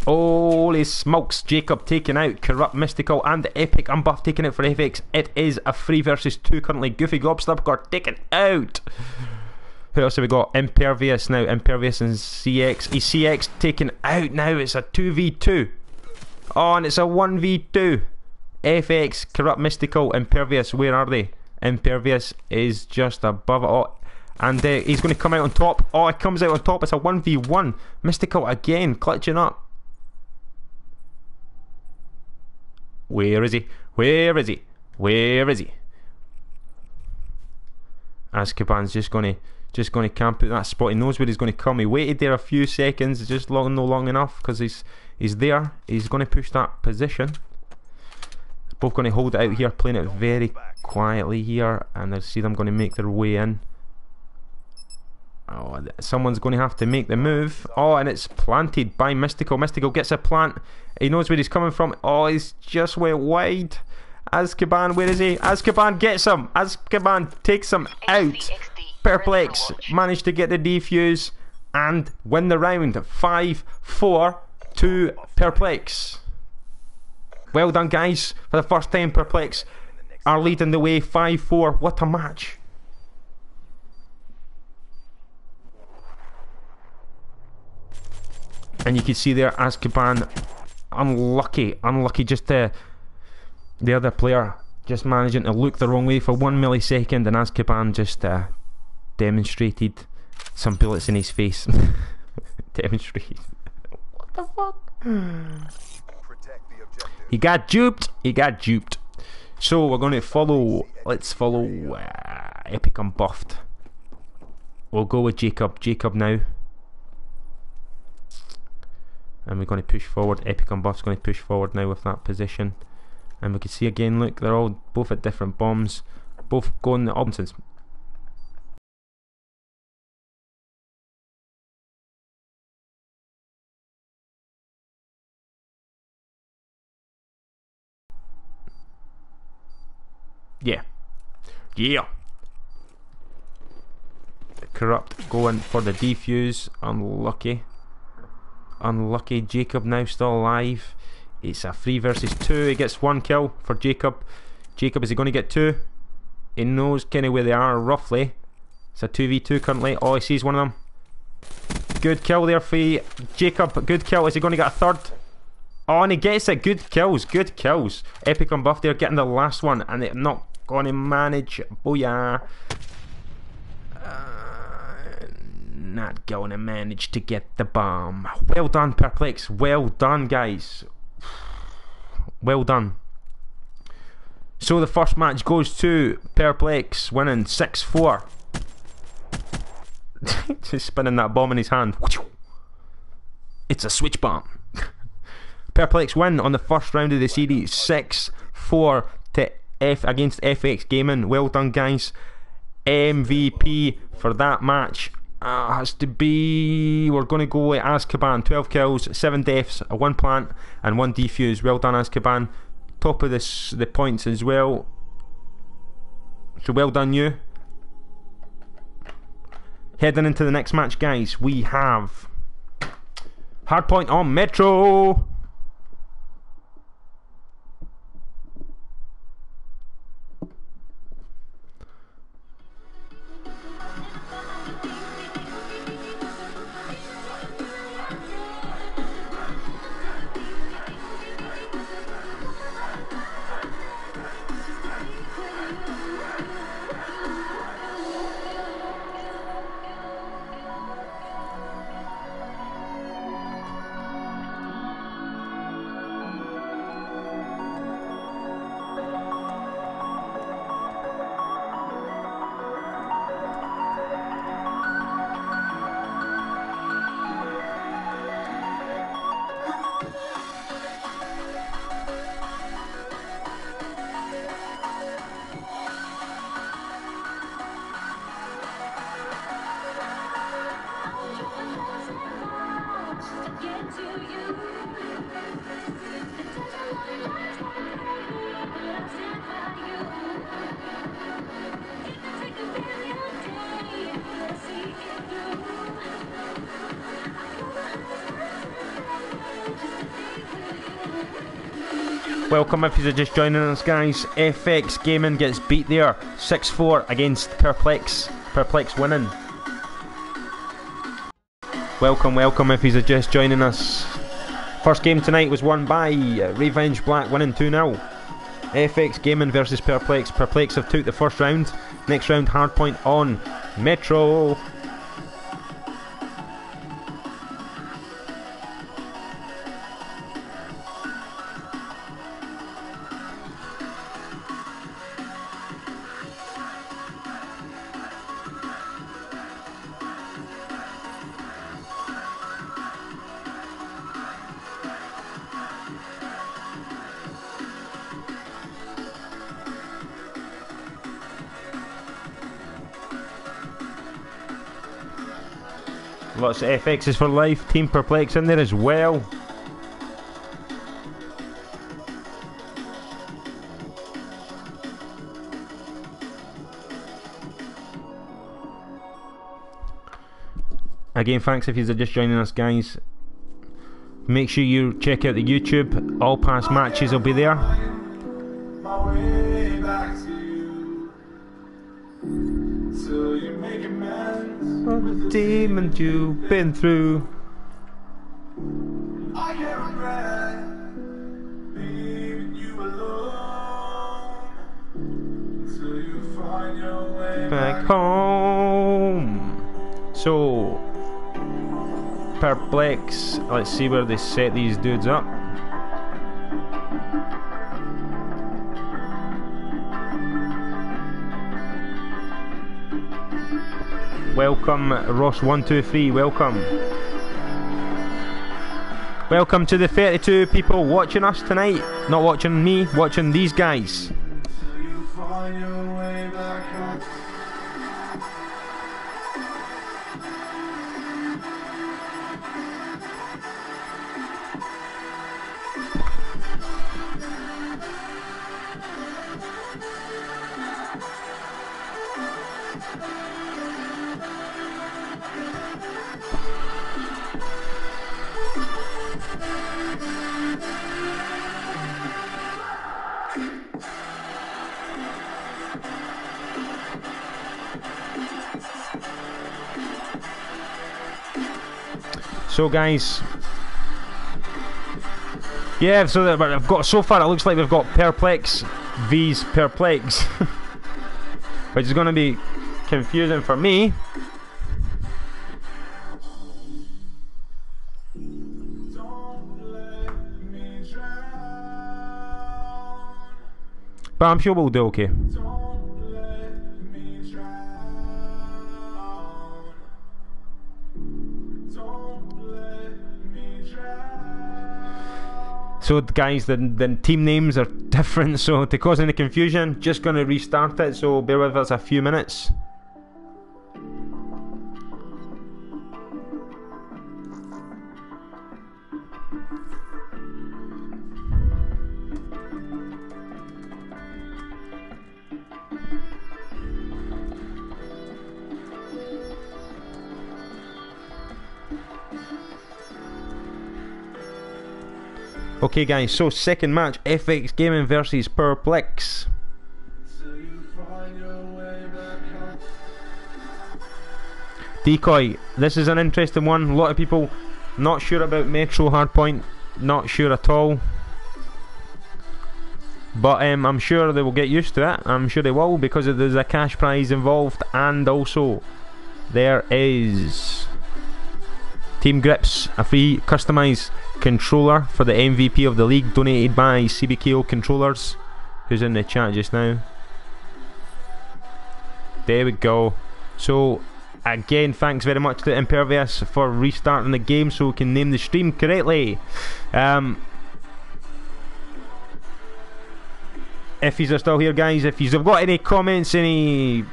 Holy smokes, Jacob taken out, Corrupt Mystical and Epic Unbuff taken out for FX. It is a 3 versus 2 currently. Goofy Gobstopper taken out. Who else have we got? Impervious now. Impervious and CX. Is CX taken out now? It's a 2v2. Oh, and it's a 1v2. FX, Corrupt Mystical, Impervious. Where are they? Impervious is just above it. Oh, and uh, he's going to come out on top. Oh, it comes out on top. It's a 1v1. Mystical again, clutching up. Where is he? Where is he? Where is he? Azkaban's just going to just going to camp at that spot. He knows where he's going to come. He waited there a few seconds, just long, no long enough, because he's he's there. He's going to push that position. Both going to hold it out here, playing it very quietly here, and I see them going to make their way in. Oh, someone's going to have to make the move. Oh, and it's planted by Mystical. Mystical gets a plant. He knows where he's coming from. Oh, he's just went wide. Azkaban, where is he? Azkaban gets him. Azkaban takes him out. Perplex managed to get the defuse and win the round 5 4 to Perplex. Well done, guys. For the first time, Perplex are leading the way 5 4. What a match! And you can see there, Azkaban, unlucky, unlucky, just the, the other player just managing to look the wrong way for one millisecond, and Azkaban just uh, demonstrated some bullets in his face. demonstrated. what the fuck? He got duped. He got duped. So we're going to follow. Let's follow uh, Epic Unbuffed. We'll go with Jacob. Jacob now. And we're going to push forward. Epic Unbuffed's going to push forward now with that position. And we can see again, look, they're all both at different bombs. Both going the opposites. Yeah. Corrupt going for the defuse. Unlucky. Unlucky. Jacob now still alive. It's a 3 versus 2. He gets one kill for Jacob. Jacob, is he going to get two? He knows kind of where they are roughly. It's a 2v2 currently. Oh, he sees one of them. Good kill there for Jacob. Good kill. Is he going to get a third? Oh, and he gets it. Good kills. Good kills. Epic Unbuff there getting the last one. And they're not going to manage. Booyah. Uh, not going to manage to get the bomb. Well done, Perplex. Well done, guys. Well done. So the first match goes to Perplex, winning 6 4. Just spinning that bomb in his hand. It's a switch bomb. Perplex win on the first round of the series 6 4 to F against FX Gaming. Well done, guys. MVP for that match uh, has to be. We're going to go with Azkaban. 12 kills, 7 deaths, a 1 plant, and 1 defuse. Well done, Azkaban. Top of this, the points as well. So well done, you. Heading into the next match, guys, we have Hardpoint on Metro. Welcome if you're just joining us, guys. FX Gaming gets beat there 6 4 against Perplex. Perplex winning. Welcome, welcome if you're just joining us. First game tonight was won by Revenge Black winning 2 0. FX Gaming versus Perplex. Perplex have took the first round. Next round, hardpoint on Metro. Lots of FXs for life. Team Perplex in there as well. Again, thanks if you're just joining us, guys. Make sure you check out the YouTube. All past matches will be there. Demons you've been through. I can't regret leaving you alone until you find your way back home. So, Perplex. Let's see where they set these dudes up. Welcome, Ross123, welcome. Welcome to the 32 people watching us tonight. Not watching me, watching these guys. So guys, yeah, so I've got so far. It looks like we've got Perplex v's Perplex, which is going to be confusing for me. But I'm sure we'll do okay. So guys, the, the team names are different, so to cause any confusion, just going to restart it, so bear with us a few minutes. Okay guys, so second match, FX Gaming versus Perplex. Decoy, this is an interesting one. A lot of people not sure about Metro Hardpoint, not sure at all. But um, I'm sure they will get used to it. I'm sure they will because there's a cash prize involved and also there is Team Grips, a free customized controller for the MVP of the league donated by CBKO Controllers, who's in the chat just now. There we go. So, again, thanks very much to Impervious for restarting the game so we can name the stream correctly. Um, if he's still here, guys, if you've got any comments, any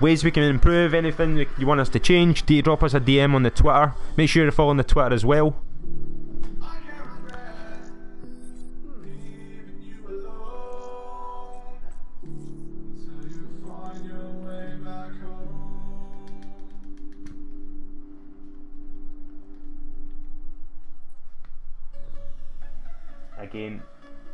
ways we can improve, anything you want us to change, drop us a DM on the Twitter. Make sure you're following the Twitter as well. Again,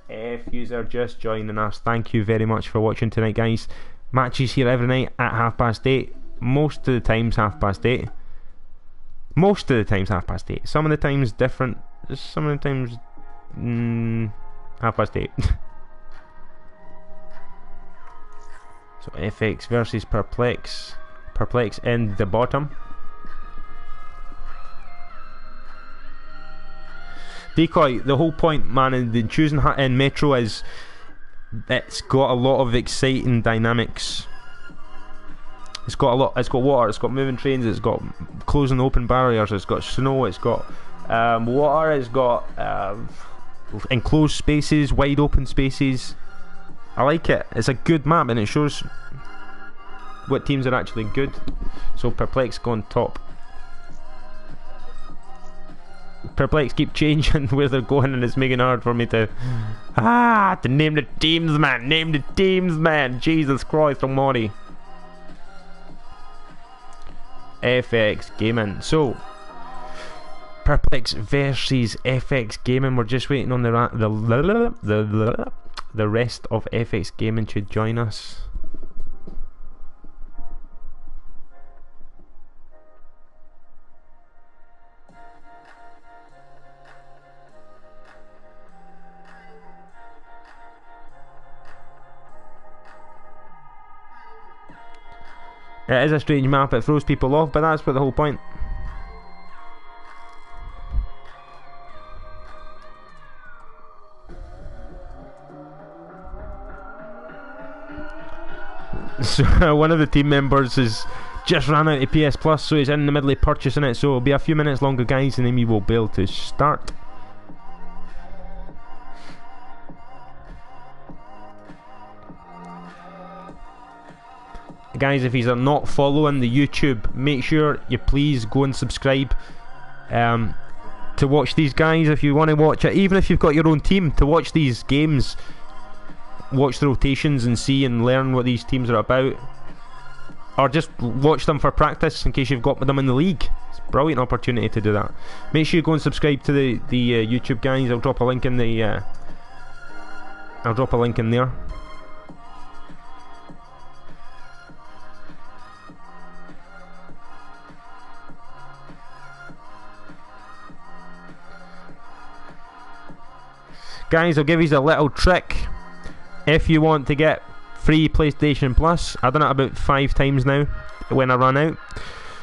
if you are just joining us, thank you very much for watching tonight, guys. Matches here every night at half past eight. Most of the times, half past eight. Most of the times, half past eight. Some of the times, different. Some of the times, mm, half past eight. so FX versus Perplex. Perplex in the bottom. Decoy, the whole point, man, in the choosing in Metro is it's got a lot of exciting dynamics. It's got a lot. It's got water. It's got moving trains. It's got closing open barriers. It's got snow. It's got um, water. It's got um, enclosed spaces, wide open spaces. I like it. It's a good map, and it shows what teams are actually good. So Perplex gone top. Perplex keep changing where they're going and it's making it hard for me to ah to name the teams man. Name the teams man. Jesus Christ almighty. FX Gaming. So Perplex versus FX Gaming. We're just waiting on the the the, the rest of FX Gaming to join us It is a strange map, it throws people off, but that's for the whole point. So uh, one of the team members has just ran out of PS Plus, so he's in the middle of purchasing it, so it'll be a few minutes longer guys and then we will be able to start. Guys, if you're not following the YouTube, make sure you please go and subscribe um, to watch these guys if you want to watch it. Even if you've got your own team, to watch these games, watch the rotations and see and learn what these teams are about. Or just watch them for practice in case you've got them in the league. It's a brilliant opportunity to do that. Make sure you go and subscribe to the, the uh, YouTube guys. I'll drop a link in the. Uh, I'll drop a link in there. Guys, I'll give you a little trick. If you want to get free PlayStation Plus, I've done it about five times now when I run out.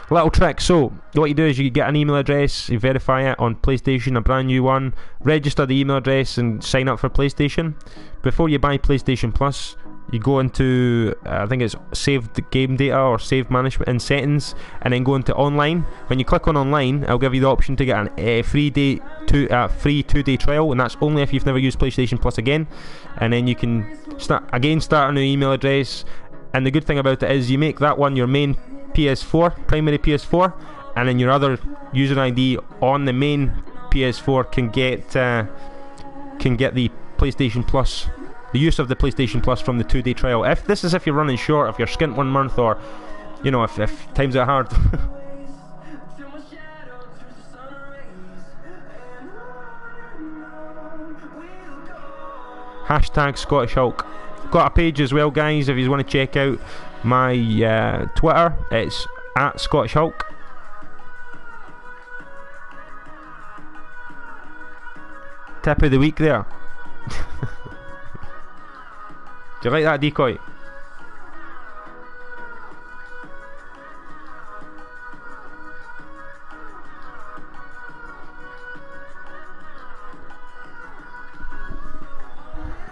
Little trick. So, what you do is you get an email address, you verify it on PlayStation, a brand new one, register the email address, and sign up for PlayStation. Before you buy PlayStation Plus, you go into uh, I think it's saved game data or save management in settings, and then go into online. When you click on online, it'll give you the option to get a uh, free day two uh, free two day trial, and that's only if you've never used PlayStation Plus again. And then you can start again, start a new email address. And the good thing about it is you make that one your main PS4, primary PS4, and then your other user ID on the main PS4 can get uh, can get the PlayStation Plus the use of the PlayStation Plus from the two day trial. If this is if you're running short, if you're skint one month, or you know, if, if times are hard. Hashtag Scottish Hulk. Got a page as well, guys. If you want to check out my uh, Twitter, it's at Scottish Hulk. Tip of the week there. Do you like that ah, decoy?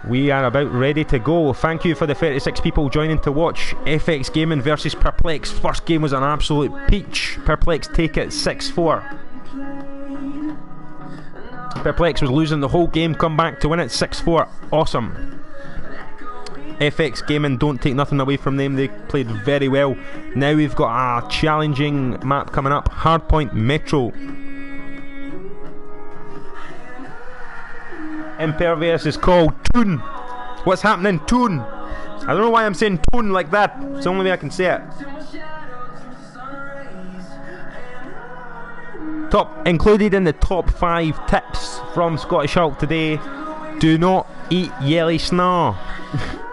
We are about ready to go. Thank you for the 36 people joining to watch FX Gaming versus Perplex. First game was an absolute peach. Perplex take it 6 4. Perplex was losing the whole game, come back to win it 6 4. Awesome. FX Gaming don't take nothing away from them. They played very well. Now we've got a challenging map coming up Hardpoint Metro. Impervious is called Toon. What's happening, Toon? I don't know why I'm saying Toon like that. It's the only way I can say it. Top included in the top five tips from Scottish Hulk today. Do not eat yelly snaw.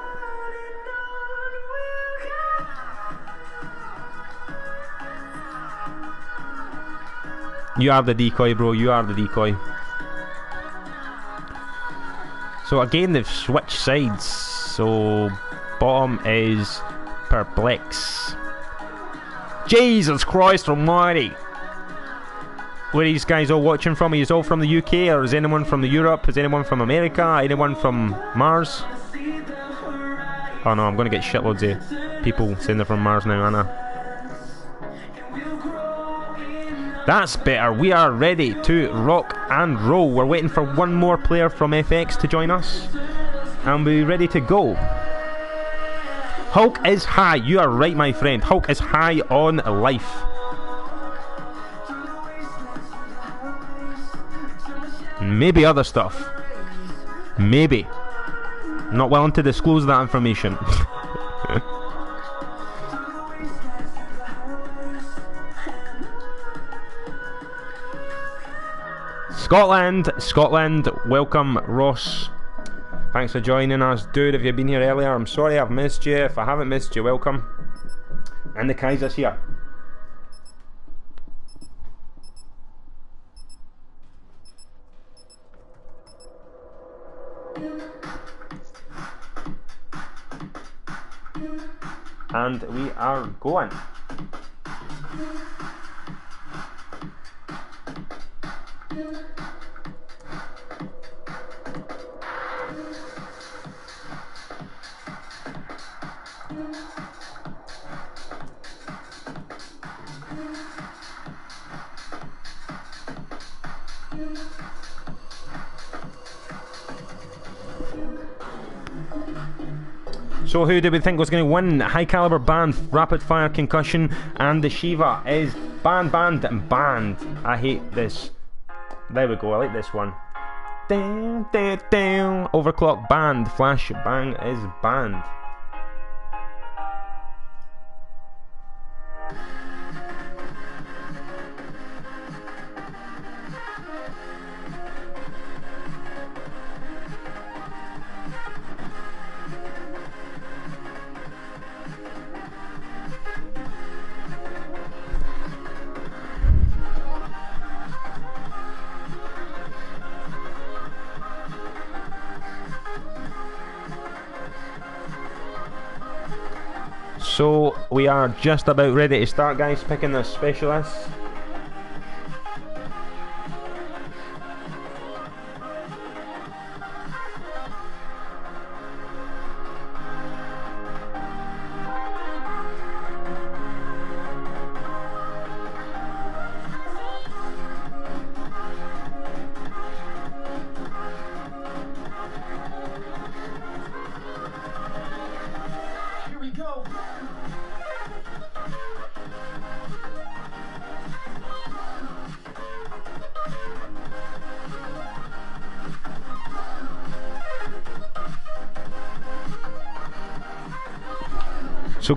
You are the decoy, bro. You are the decoy. So again, they've switched sides. So bottom is Perplex. Jesus Christ Almighty! Where these guys all watching from? Are you all from the UK, or is anyone from the Europe? Is anyone from America? Anyone from Mars? Oh no, I'm going to get shitloads of people saying they're from Mars now, Anna. That's better. We are ready to rock and roll. We're waiting for one more player from FX to join us. And we're ready to go. Hulk is high. You are right, my friend. Hulk is high on life. Maybe other stuff. Maybe. Not willing to disclose that information. Scotland, Scotland, welcome Ross. Thanks for joining us. Dude, if you've been here earlier, I'm sorry I've missed you. If I haven't missed you, welcome. And the Kaiser's here. And we are going. So who did we think was going to win? High caliber band, rapid fire concussion, and the Shiva is banned, banned, and banned. I hate this. There we go, I like this one. Down, down, down. Overclock banned, Flash Bang is banned. We are just about ready to start guys picking the specialists.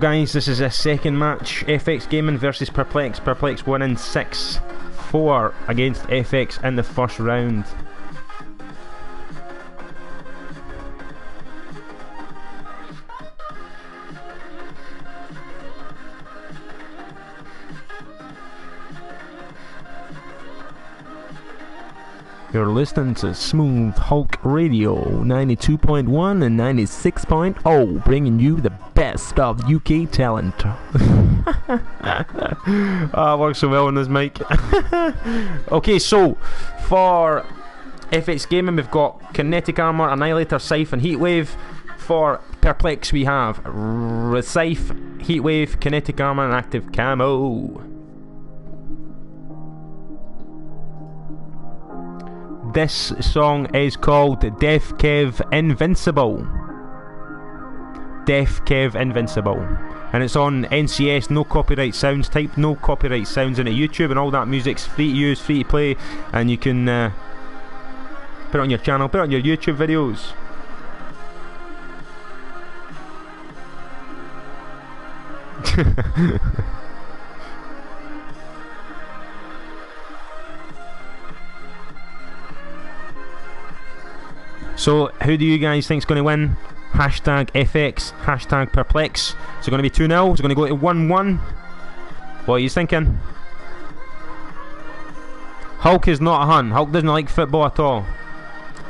Guys, this is a second match. FX Gaming versus Perplex. Perplex winning 6-4 against FX in the first round. Listening to Smooth Hulk Radio 92.1 and 96.0, bringing you the best of UK talent. ah, works so well on this mic. okay, so for FX Gaming, we've got Kinetic Armor, Annihilator, Scythe, and Heatwave. For Perplex, we have Scythe, Heatwave, Kinetic Armor, and Active Camo. This song is called Deaf Kev Invincible. Deaf Kev Invincible. And it's on NCS, no copyright sounds. Type no copyright sounds into YouTube, and all that music's free to use, free to play, and you can uh, put it on your channel, put it on your YouTube videos. So, who do you guys think is going to win? Hashtag FX, hashtag perplex. Is it going to be 2 0? Is it going to go to 1 1? What are you thinking? Hulk is not a hun. Hulk doesn't like football at all.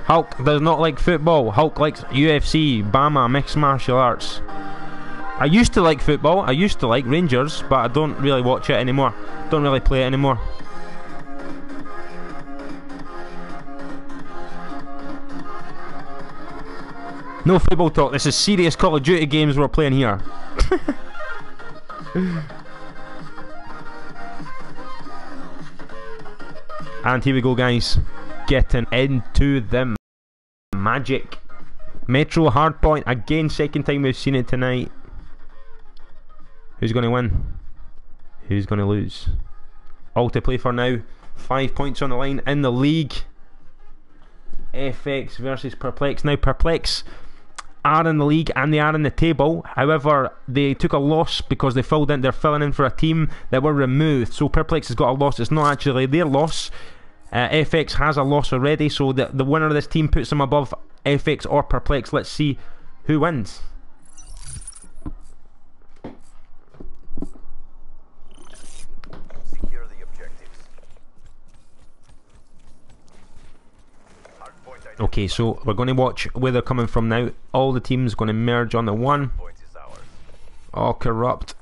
Hulk does not like football. Hulk likes UFC, Bama, mixed martial arts. I used to like football. I used to like Rangers, but I don't really watch it anymore. Don't really play it anymore. No football talk. This is serious Call of Duty games we're playing here. and here we go, guys. Getting into the magic. Metro Hardpoint again. Second time we've seen it tonight. Who's going to win? Who's going to lose? All to play for now. Five points on the line in the league. FX versus Perplex. Now, Perplex are in the league and they are in the table. However, they took a loss because they filled in. They're filling in for a team that were removed. So Perplex has got a loss. It's not actually their loss. Uh, FX has a loss already, so the the winner of this team puts them above FX or Perplex. Let's see who wins. Okay, so we're going to watch where they're coming from now. All the teams going to merge on the one. All corrupt.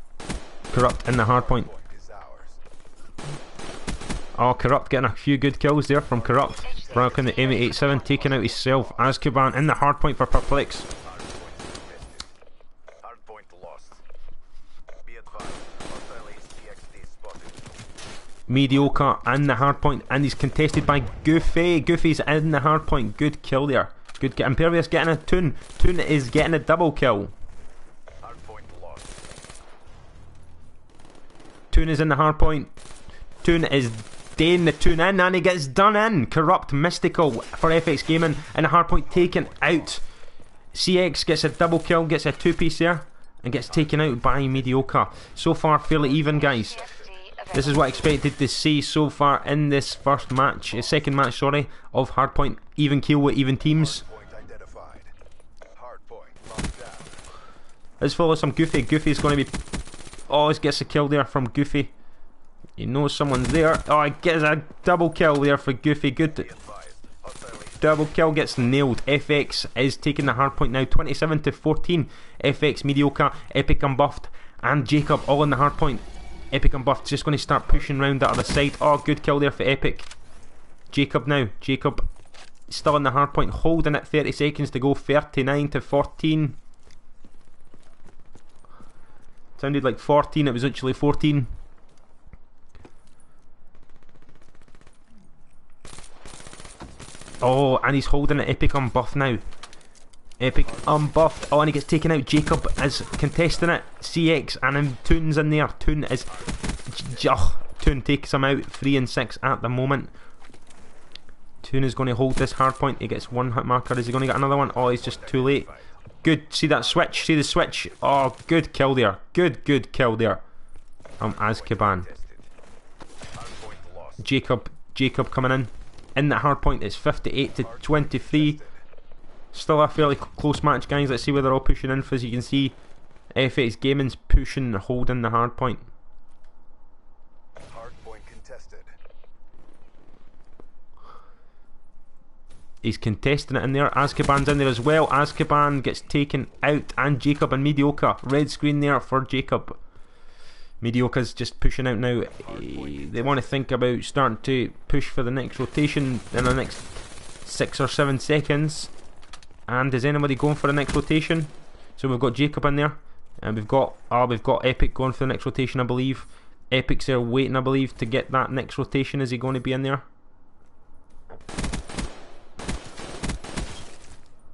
Corrupt in the hard point. Oh, corrupt getting a few good kills there from corrupt. Broken the M87, taking out himself. Azkaban in the hard point for Perplex. Mediocre in the hard point, and he's contested by Goofy. Goofy's in the hard point. Good kill there. Good get Impervious getting a Toon. Toon is getting a double kill. Toon is in the hard point. Toon is staying the Toon in and he gets done in. Corrupt Mystical for FX Gaming and a hard point taken out. CX gets a double kill, gets a two piece there and gets taken out by Mediocre. So far fairly even guys. This is what I expected to see so far in this first match, uh, second match, sorry, of Hardpoint. Even kill with even teams. Let's follow some Goofy. Goofy's going to be... Oh, he gets a kill there from Goofy. He knows someone's there. Oh, he gets a double kill there for Goofy. Good. Double kill gets nailed. FX is taking the hard point now. 27 to 14. FX, Mediocre, Epic Unbuffed, and Jacob all in the hard point. Epic Unbuff, just going to start pushing around the other side. Oh, good kill there for Epic. Jacob now. Jacob still in the hard point, holding it 30 seconds to go. 39 to 14. Sounded like 14, it was actually 14. Oh, and he's holding an Epic Unbuff now. Epic unbuffed. Oh, and he gets taken out. Jacob is contesting it. CX and then Toon's in there. Toon is. Oh, Toon takes him out. 3 and 6 at the moment. Toon is going to hold this hard point. He gets one hit marker. Is he going to get another one? Oh, he's just too late. Good. See that switch? See the switch? Oh, good kill there. Good, good kill there. Um, Azkaban. Jacob. Jacob coming in. In that hard point, it's 58 to 23. Still a fairly close match, guys. Let's see where they're all pushing in for. As you can see, FX Gaming's pushing, holding the hard point. Hard point contested. He's contesting it in there. Azkaban's in there as well. Azkaban gets taken out, and Jacob and Mediocre. Red screen there for Jacob. Mediocre's just pushing out now. Eh, they want to think about starting to push for the next rotation in the next six or seven seconds. And is anybody going for the next rotation? So we've got Jacob in there. And we've got ah, we've got Epic going for the next rotation, I believe. Epic's there waiting, I believe, to get that next rotation. Is he going to be in there?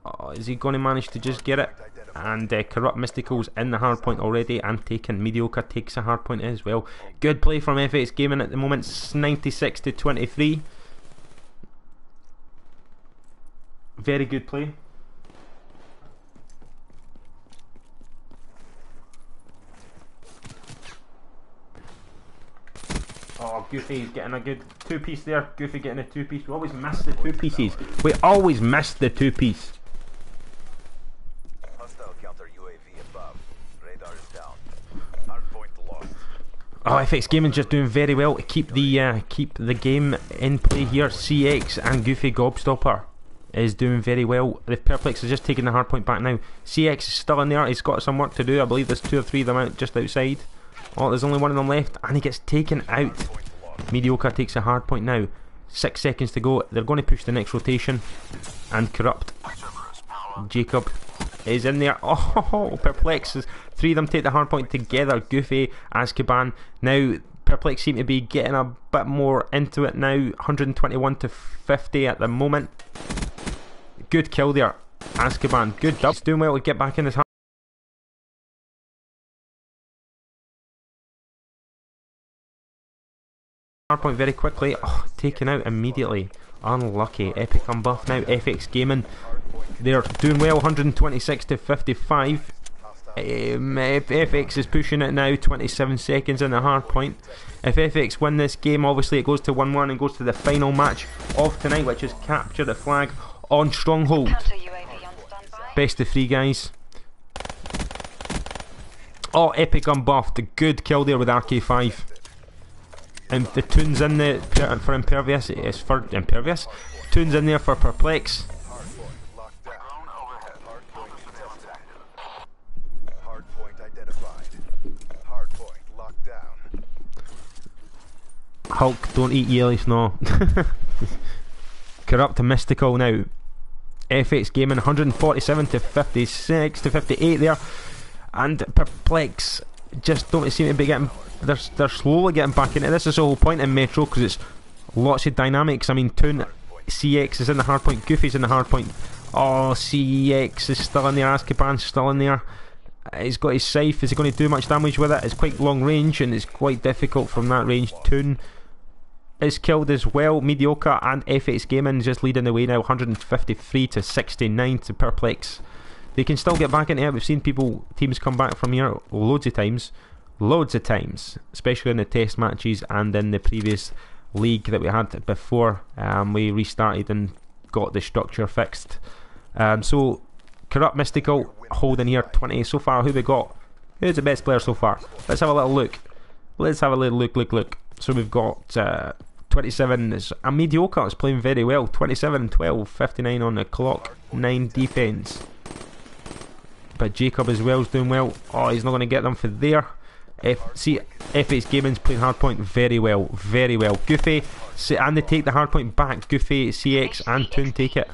Oh, is he going to manage to just get it? And uh, Corrupt Mysticals in the hard point already and taking Mediocre takes a hard point as well. Good play from FX Gaming at the moment. 96 to 23. Very good play. Oh, Goofy's getting a good two piece there. Goofy getting a two piece. We always miss the two pieces. We always miss the two piece. Oh, FX Gaming's just doing very well to keep the uh, keep the game in play here. CX and Goofy Gobstopper is doing very well. The Perplex is just taking the hard point back now. CX is still in there. He's got some work to do. I believe there's two or three of them out just outside. Oh, there's only one of them left, and he gets taken out. Mediocre takes a hard point now. Six seconds to go. They're going to push the next rotation. And Corrupt. Jacob is in there. Oh, Perplexes. Three of them take the hard point together. Goofy, Azkaban. Now, Perplex seem to be getting a bit more into it now. 121 to 50 at the moment. Good kill there. Azkaban. Good job. He's doing well to get back in his Hardpoint very quickly. Oh, taken out immediately. Unlucky. Epic unbuff now. FX Gaming. They're doing well. 126 to 55. Um, FX is pushing it now. 27 seconds in the hard point. If FX win this game, obviously it goes to 1-1 and goes to the final match of tonight, which is capture the flag on Stronghold. Best of three, guys. Oh, epic unbuffed. Good kill there with RK5. And the tunes in there for Impervious. It's for Impervious. Tunes in there for Perplex. Hulk, don't eat Yellies, no. Corrupt and Mystical now. FX Gaming 147 to 56 to 58 there. And Perplex just don't seem to be getting they're they're slowly getting back into this. Is the whole point in Metro because it's lots of dynamics. I mean, Toon CX is in the hard point, Goofy's in the hard point. Oh, CX is still in there, Azkaban's still in there. He's got his safe. Is he going to do much damage with it? It's quite long range and it's quite difficult from that range. Toon is killed as well. Mediocre and FX Gaming just leading the way now, 153 to 69 to Perplex. They can still get back into it. We've seen people, teams come back from here loads of times. Loads of times. Especially in the test matches and in the previous league that we had before um, we restarted and got the structure fixed. Um, so, Corrupt Mystical holding here 20 so far. Who we got? Who's the best player so far? Let's have a little look. Let's have a little look, look, look. So we've got uh, 27 is a mediocre. It's playing very well. 27, 12, 59 on the clock, 9 defence. But Jacob as well is doing well. Oh, he's not going to get them for there. F see FX Gaming's playing hardpoint very well, very well. Goofy and they take the hardpoint back. Goofy, CX and Toon take it.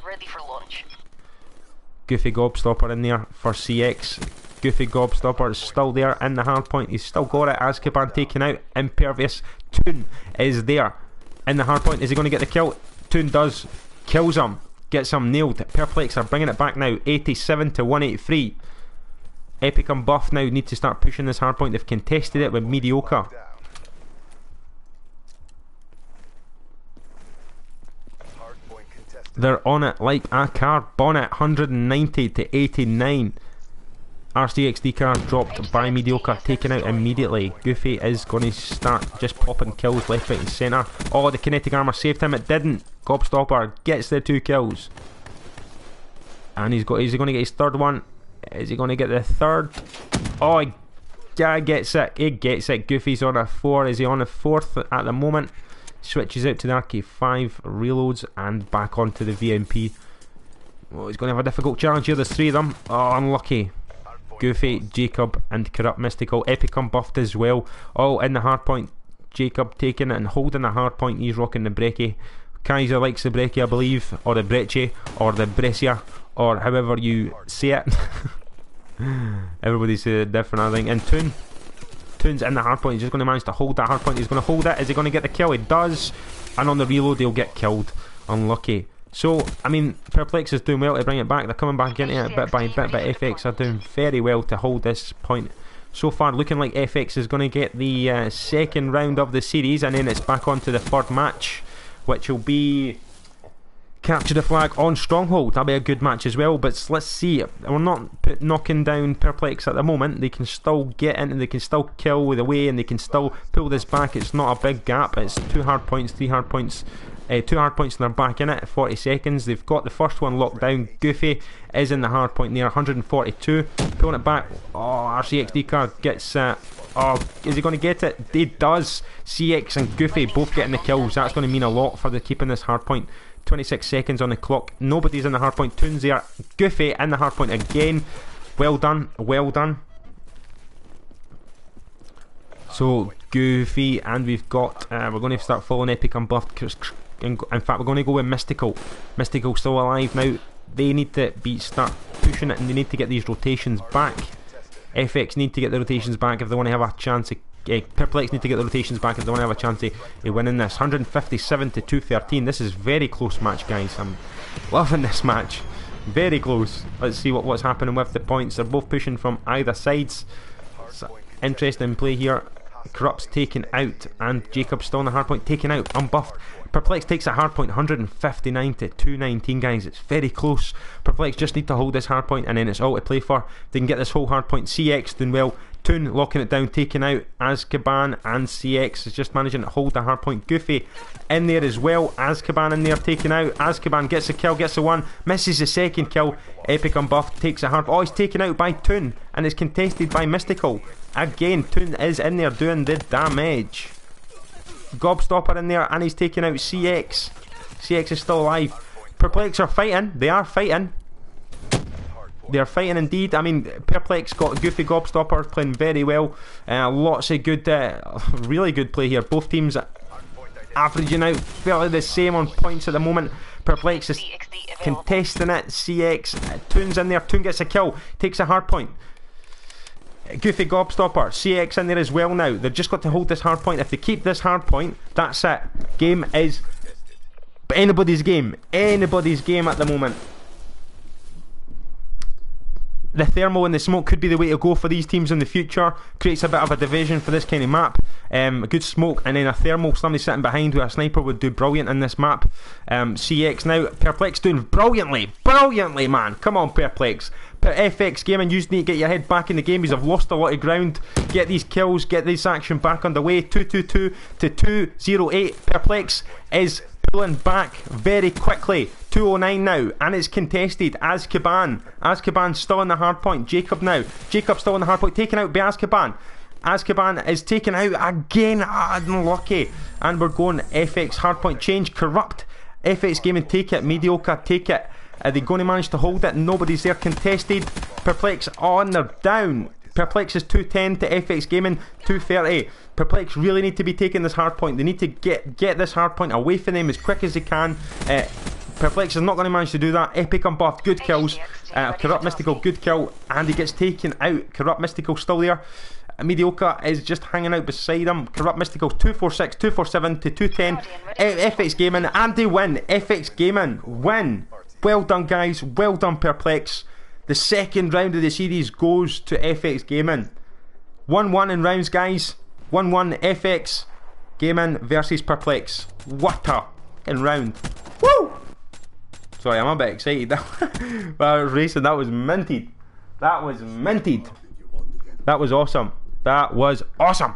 Goofy Gobstopper in there for CX. Goofy Gobstopper is still there in the hardpoint. He's still got it. Azkaban taken out. Impervious. Toon is there in the hardpoint. Is he going to get the kill? Toon does. Kills him. Gets him nailed. Perplex are bringing it back now. 87 to 183. Epic Unbuff now need to start pushing this hardpoint. They've contested it with mediocre. They're on it like a car bonnet. 190 to 89. RCXD car dropped by mediocre, taken out immediately. Goofy is going to start just popping kills left, right, and centre. Oh, the kinetic armour saved him. It didn't. Gobstopper gets the two kills, and he's got. Is he going to get his third one? Is he going to get the third? Oh, yeah, gets it. He gets it. Goofy's on a four. Is he on a fourth at the moment? Switches out to the RK5, reloads, and back onto the VMP. Oh, he's going to have a difficult challenge here. There's three of them. Oh, unlucky. Goofy, Jacob, and Corrupt Mystical. Epic unbuffed as well. All in the hardpoint. Jacob taking it and holding the hardpoint. He's rocking the brekkie. Kaiser likes the brekkie, I believe, or the breccia, or the brescia, or however you see it. Everybody's it different, I think. And Toon. Toon's in the hardpoint. He's just going to manage to hold that hardpoint. He's going to hold it. Is he going to get the kill? He does. And on the reload, he'll get killed. Unlucky. So, I mean, Perplex is doing well to bring it back. They're coming back into it bit by bit, but FX are doing very well to hold this point. So far, looking like FX is going to get the uh, second round of the series, and then it's back on to the third match, which will be capture the flag on Stronghold. That'll be a good match as well. But let's see. We're not knocking down Perplex at the moment. They can still get in and they can still kill with away and they can still pull this back. It's not a big gap. It's two hard points, three hard points. Uh, two hard points and they're back in it 40 seconds. They've got the first one locked down. Goofy is in the hard point there, 142. Pulling it back. Oh, RCXD card gets. Uh, oh, is he going to get it? He does. CX and Goofy both getting the kills. That's going to mean a lot for the keeping this hard point. 26 seconds on the clock. Nobody's in the hardpoint. Toon's there. Goofy in the hardpoint again. Well done. Well done. So Goofy, and we've got. Uh, we're going to start following Epic Unbuffed. In fact, we're going to go with Mystical. Mystical still alive now. They need to be start pushing it, and they need to get these rotations back. FX need to get the rotations back if they want to have a chance of uh, Perplex need to get the rotations back want to have a chance of, winning this. 157 to 213. This is very close match, guys. I'm loving this match. Very close. Let's see what, what's happening with the points. They're both pushing from either sides. interesting play here. Corrupt's taken out, and Jacob's still on the hardpoint, taken out, unbuffed. Perplex takes a hardpoint, 159 to 219, guys. It's very close. Perplex just need to hold this hardpoint, and then it's all to play for. They can get this whole hardpoint. CX doing well. Toon locking it down, taking out Azkaban and CX is just managing to hold the hardpoint. Goofy in there as well. Azkaban in there taking out. Azkaban gets a kill, gets the one, misses the second kill. Epic unbuffed takes a hard. Oh, he's taken out by Toon and it's contested by Mystical. Again, Toon is in there doing the damage. Gobstopper in there and he's taking out CX. CX is still alive. Perplex are fighting. They are fighting. They're fighting indeed. I mean, Perplex got Goofy Gobstopper playing very well. Uh, lots of good, uh, really good play here. Both teams averaging out fairly the same on points at the moment. Perplex is contesting it. CX, Toon's in there. Toon gets a kill, takes a hard point. Goofy Gobstopper, CX in there as well now. They've just got to hold this hard point. If they keep this hard point, that's it. Game is anybody's game. Anybody's game at the moment the thermal and the smoke could be the way to go for these teams in the future. Creates a bit of a division for this kind of map. Um, a good smoke and then a thermal, somebody sitting behind with a sniper would do brilliant in this map. Um, CX now, Perplex doing brilliantly, brilliantly, man. Come on, Perplex. FX Gaming, you need to get your head back in the game. He's have lost a lot of ground. Get these kills, get this action back underway. 222 to 208. Perplex is pulling back very quickly. 209 now, and it's contested. Azkaban. Azkaban still on the hard point. Jacob now. Jacob still on the hard point. Taken out by Azkaban. Azkaban is taken out again. Ah, unlucky. And we're going FX hard point change. Corrupt. FX Gaming take it. Mediocre take it. Are they going to manage to hold it? Nobody's there contested. Perplex on, they're down. Perplex is 210 to FX Gaming 230. Perplex really need to be taking this hard point. They need to get get this hard point away from them as quick as they can. Uh, Perplex is not going to manage to do that. Epic unbuffed, good kills. Uh, Corrupt Mystical, good kill. And he gets taken out. Corrupt Mystical still there. Mediocre is just hanging out beside him. Corrupt Mystical 246, 247 to 210. FX Gaming, and they win. FX Gaming win. Well done, guys. Well done, Perplex. The second round of the series goes to FX Gaming. 1 1 in rounds, guys. 1 1 FX Gaming versus Perplex. What a in round. Woo! Sorry, I'm a bit excited. I was racing, that was minted. That was minted. That was awesome. That was awesome.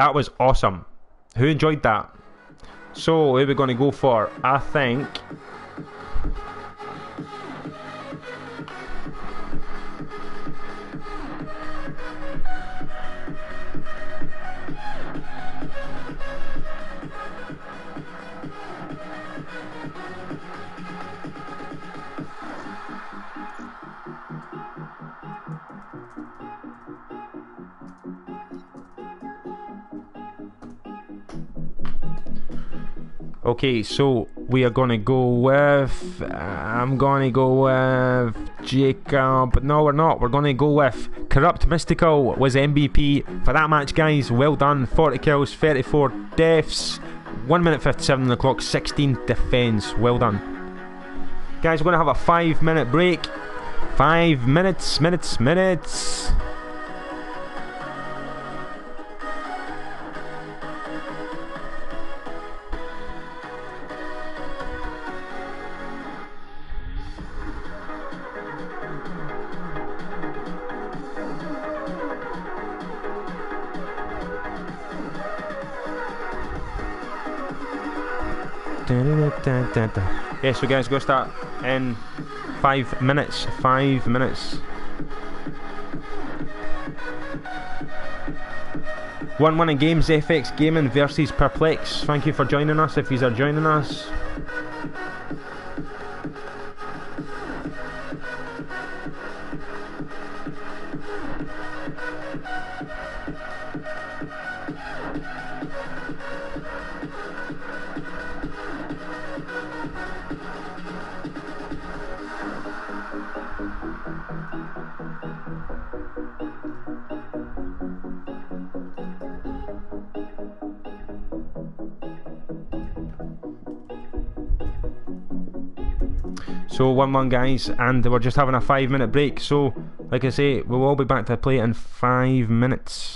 That was awesome. Who enjoyed that? So, who are we going to go for? I think Okay, so we are gonna go with. I'm gonna go with Jacob. But no, we're not. We're gonna go with Corrupt Mystical was MVP for that match, guys. Well done. 40 kills, 34 deaths, 1 minute 57 on the clock, 16 defense. Well done, guys. We're gonna have a five minute break. Five minutes, minutes, minutes. Yeah, so guys, go start in five minutes. Five minutes. One winning games, FX Gaming versus Perplex. Thank you for joining us if you are joining us. So 1 1 guys, and we're just having a 5 minute break. So, like I say, we'll all be back to play in 5 minutes.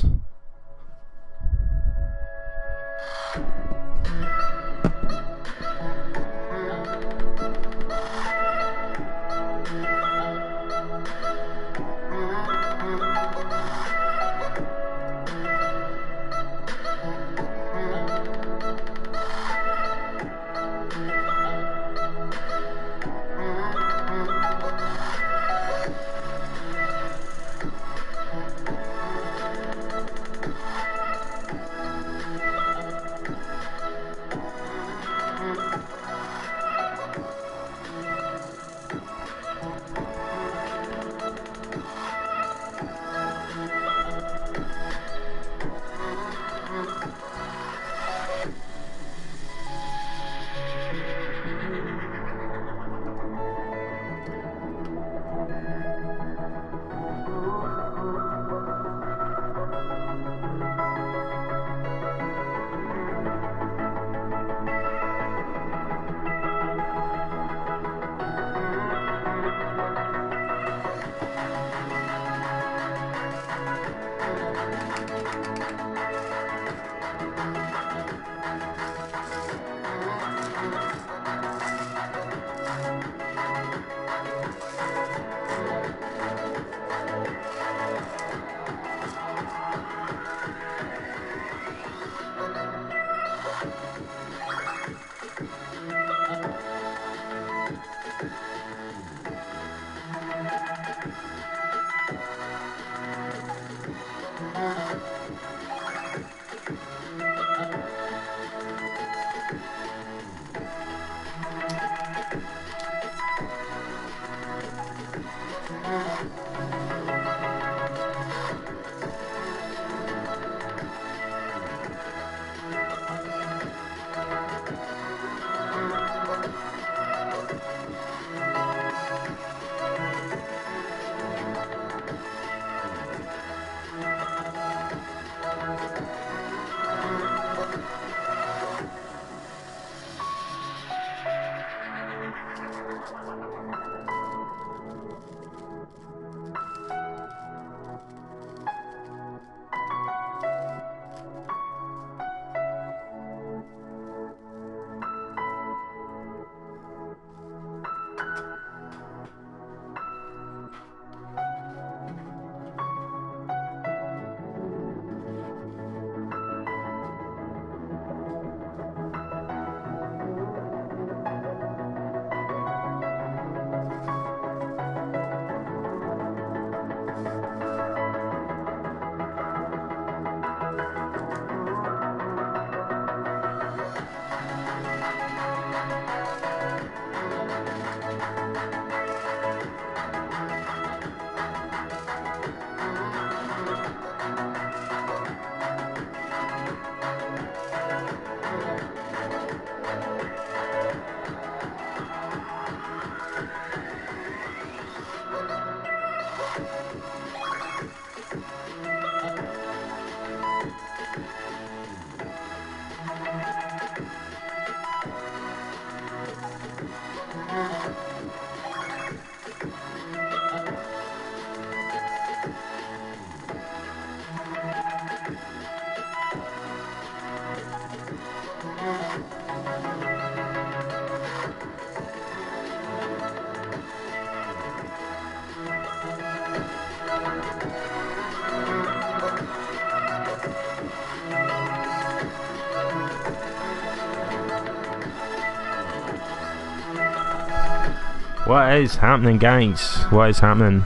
What is happening, guys? What is happening?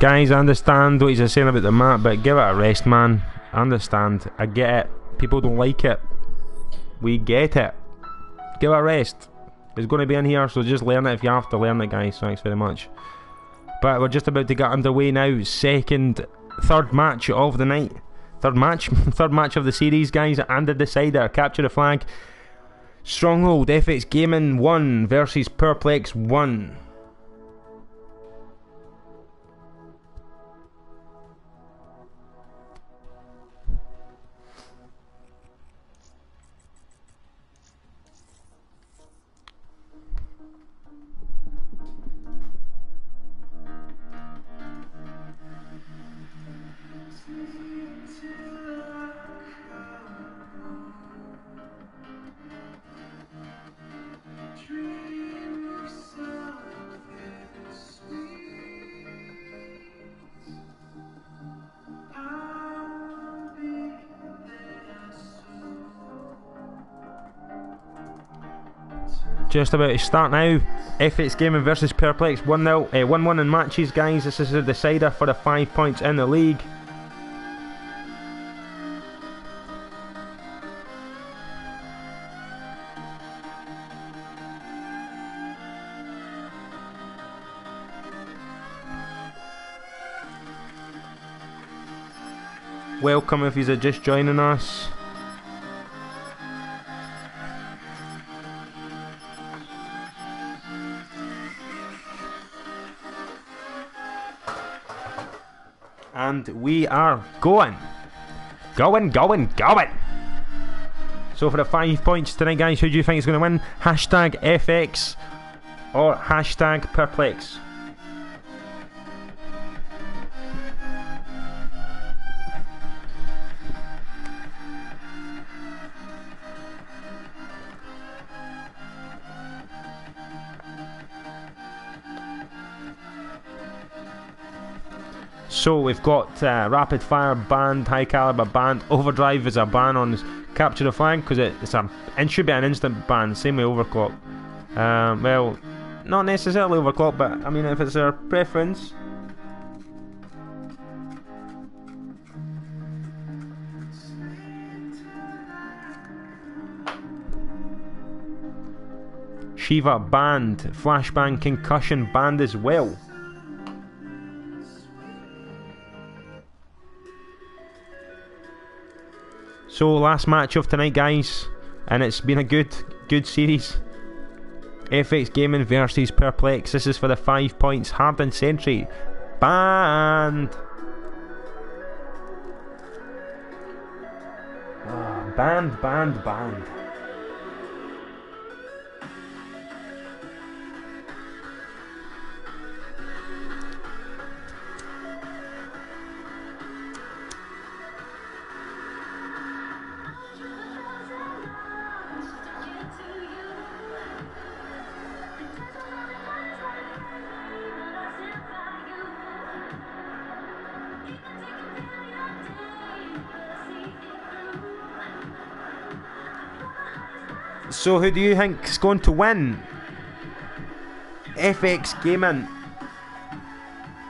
Guys, I understand what he's saying about the map, but give it a rest, man. I understand. I get it. People don't like it. We get it. Give it a rest. It's going to be in here, so just learn it if you have to learn it, guys. Thanks very much. But we're just about to get underway now. Second, third match of the night. Third match, third match of the series, guys, and the decider. Capture the flag. Stronghold FX Gaming 1 versus Perplex 1. Just about to start now. FX Gaming versus Perplex 1 0, uh, 1 1 in matches, guys. This is the decider for the 5 points in the league. Welcome if you're just joining us. And we are going. Going, going, going. So for the five points tonight, guys, who do you think is going to win? Hashtag FX or hashtag Perplex? So we've got uh, rapid fire banned, high caliber banned, overdrive is a ban on capture the flag because it, it's a it should be an instant ban. Same with overclock. Um, well, not necessarily overclock, but I mean if it's our preference. Shiva banned, flashbang concussion banned as well. So last match of tonight, guys, and it's been a good, good series. FX Gaming versus Perplex. This is for the five points. Hardened Sentry, banned. Oh, banned, banned, banned. So who do you think is going to win? FX Gaming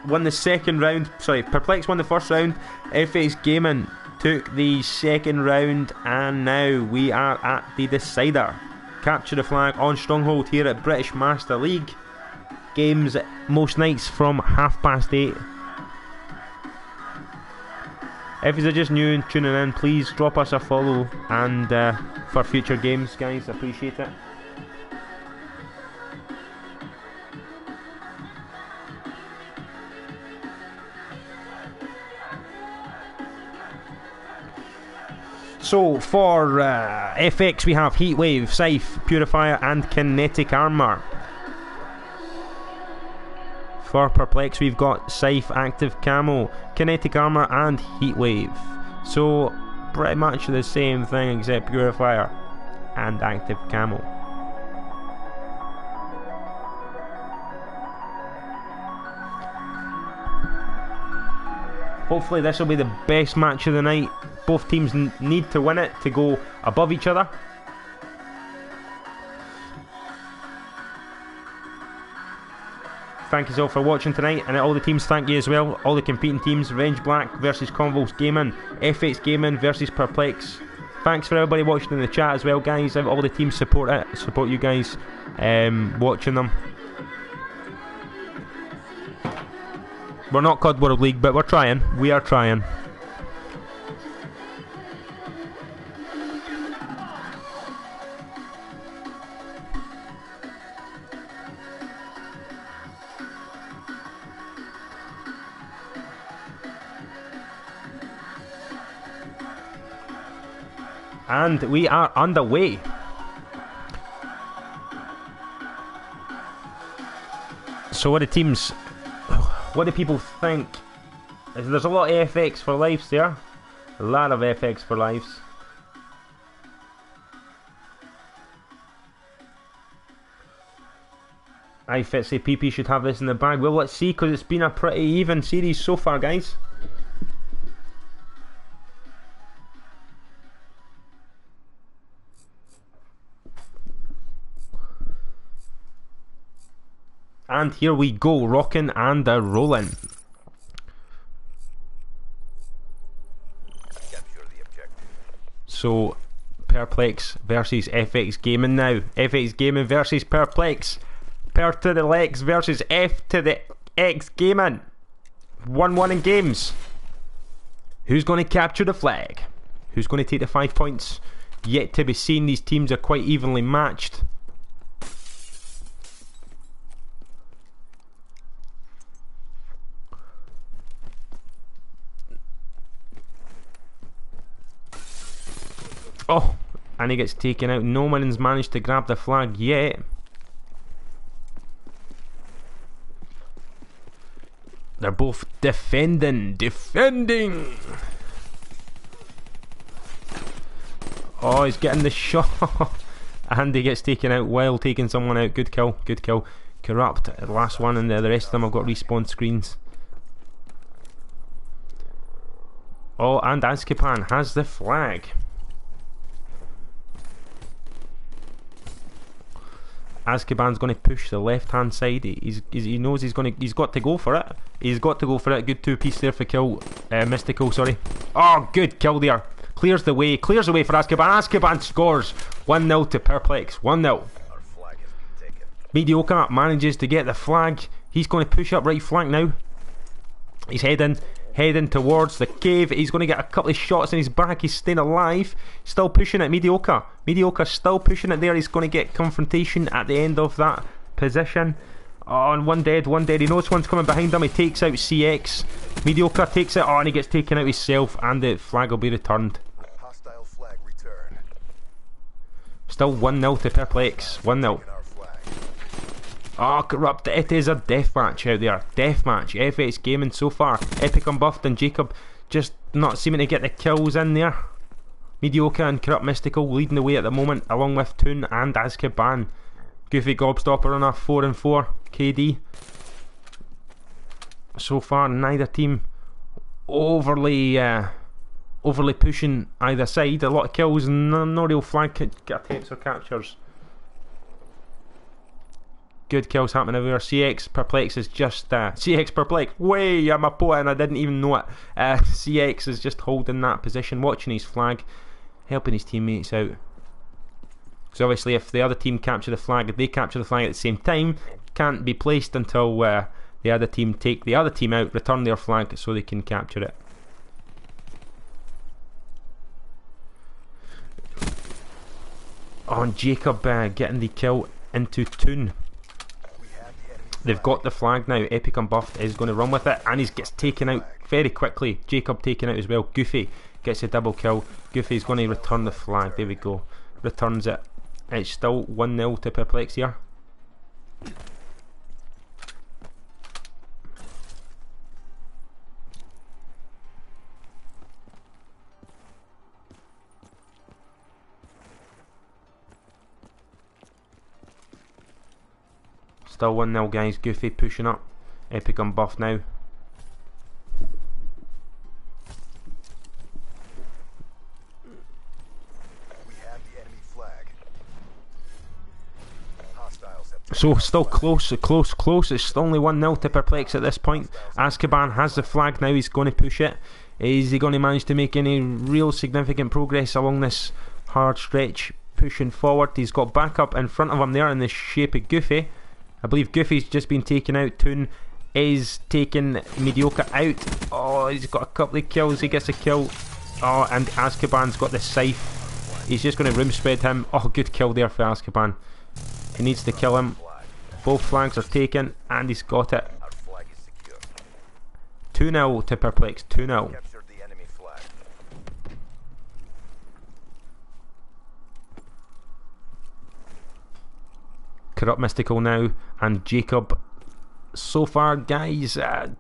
won the second round. Sorry, Perplex won the first round. FX Gaming took the second round, and now we are at the decider. Capture the flag on Stronghold here at British Master League. Games most nights from half past eight if you're just new and tuning in, please drop us a follow and uh, for future games, guys. Appreciate it. So for uh, FX, we have Heatwave, Scythe, Purifier, and Kinetic Armor. For Perplex, we've got Scythe, Active Camo, Kinetic Armor, and Heatwave. So, pretty much the same thing except Purifier and Active Camo. Hopefully, this will be the best match of the night. Both teams need to win it to go above each other. Thank you all for watching tonight, and all the teams, thank you as well. All the competing teams: Revenge Black versus Convulse Gaming, FX Gaming versus Perplex. Thanks for everybody watching in the chat as well, guys. All the teams support it, support you guys um, watching them. We're not COD World League, but we're trying. We are trying. And we are underway. So what the teams what do people think? There's a lot of FX for lives there. A lot of FX for lives. I say PP should have this in the bag. Well, let's see, because it's been a pretty even series so far, guys. And here we go, rocking and a rolling. So, Perplex versus FX Gaming now. FX Gaming versus Perplex. Per to the Lex versus F to the X Gaming. 1 1 in games. Who's going to capture the flag? Who's going to take the 5 points? Yet to be seen, these teams are quite evenly matched. Oh, and he gets taken out. No one's managed to grab the flag yet. They're both defending, defending. Oh, he's getting the shot. and he gets taken out while taking someone out. Good kill, good kill. Corrupt, last one, and the, rest of them have got respawn screens. Oh, and Azkaban has the flag. Azkaban's going to push the left hand side. He's, he's, he knows he's going to he's got to go for it. He's got to go for it. Good two piece there for kill uh, Mystical. Sorry. Oh, good kill there. Clears the way. Clears the way for Azkaban. Azkaban scores one 0 to Perplex. One 0 Mediocre manages to get the flag. He's going to push up right flank now. He's heading heading towards the cave. He's going to get a couple of shots in his back. He's staying alive. Still pushing it. Mediocre. Mediocre still pushing it there. He's going to get confrontation at the end of that position. Oh, and one dead, one dead. He knows one's coming behind him. He takes out CX. Mediocre takes it. Oh, and he gets taken out himself. And the flag will be returned. Hostile flag return. Still 1 0 to Perplex. 1 0. Oh, corrupt. It is a deathmatch out there. Deathmatch. FX Gaming so far. Epic Unbuffed and Jacob just not seeming to get the kills in there. Mediocre and Corrupt Mystical leading the way at the moment, along with Toon and Azkaban. Goofy Gobstopper on a 4 and 4 KD. So far, neither team overly uh, overly pushing either side. A lot of kills, no, no real flag attempts or captures. Good kills happening everywhere. CX Perplex is just uh, CX Perplex. Way, I'm a poet and I didn't even know it. Uh, CX is just holding that position, watching his flag, helping his teammates out. So obviously, if the other team capture the flag, if they capture the flag at the same time, can't be placed until uh, the other team take the other team out, return their flag, so they can capture it. On oh, Jacob uh, getting the kill into Toon. They've got the flag now. Epic Unbuffed is going to run with it, and he gets taken out very quickly. Jacob taken out as well. Goofy gets a double kill. Goofy's going to return the flag. There we go. Returns it. It's still 1 0 to Perplex here. Still 1 0 guys, Goofy pushing up. Epic Unbuffed now. So still close, close, close. It's only 1-0 to Perplex at this point. Azkaban has the flag now, he's going to push it. Is he going to manage to make any real significant progress along this hard stretch? Pushing forward, he's got backup in front of him there in the shape of Goofy. I believe Goofy's just been taken out. Toon is taking Mediocre out. Oh, he's got a couple of kills. He gets a kill. Oh, and Azkaban's got the scythe. He's just going to room spread him. Oh, good kill there for Azkaban. He needs to kill him. Both flags are taken, and he's got it. 2 0 to Perplex. 2 0. Corrupt Mystical now, and Jacob. So far, guys, uh,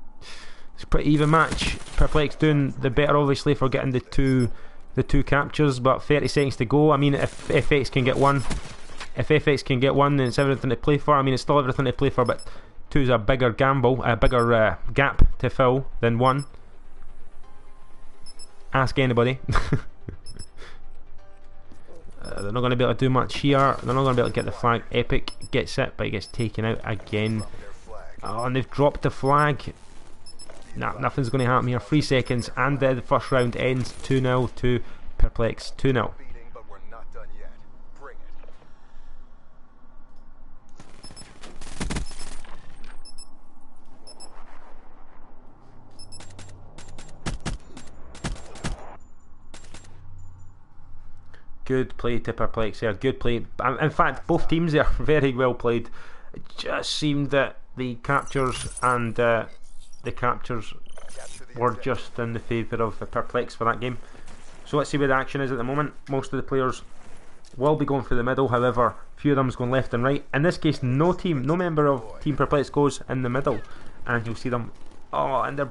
it's a pretty even match. Perplex doing the better, obviously, for getting the two the two captures, but 30 seconds to go. I mean, if FX can get one, if FX can get one, then it's everything to play for. I mean, it's still everything to play for, but two's a bigger gamble, a bigger uh, gap to fill than one. Ask anybody. uh, they're not going to be able to do much here. They're not going to be able to get the flag. Epic gets it, but he gets taken out again. Oh, and they've dropped the flag. Nah, nothing's going to happen here. Three seconds, and uh, the first round ends 2 0 to Perplex. 2 0. Good play to Perplex there. Good play. In fact, both teams there very well played. It just seemed that the captures and uh, the captures were just in the favour of the Perplex for that game. So let's see where the action is at the moment. Most of the players will be going through the middle, however, few of them is going left and right. In this case, no team, no member of Team Perplex goes in the middle, and you'll see them. Oh, and their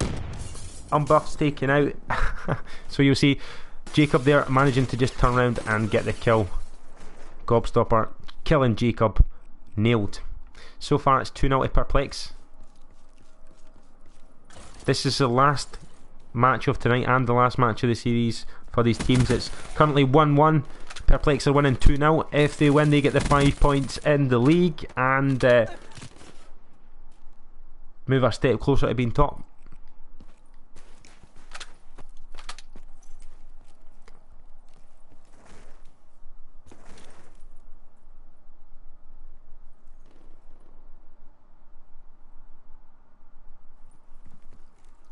unbuffs taken out. so you'll see Jacob there managing to just turn around and get the kill. Gobstopper killing Jacob. Nailed. So far it's 2 0 to Perplex. This is the last match of tonight and the last match of the series for these teams. It's currently 1 1. Perplex are winning 2 0. If they win, they get the 5 points in the league and uh, move a step closer to being top.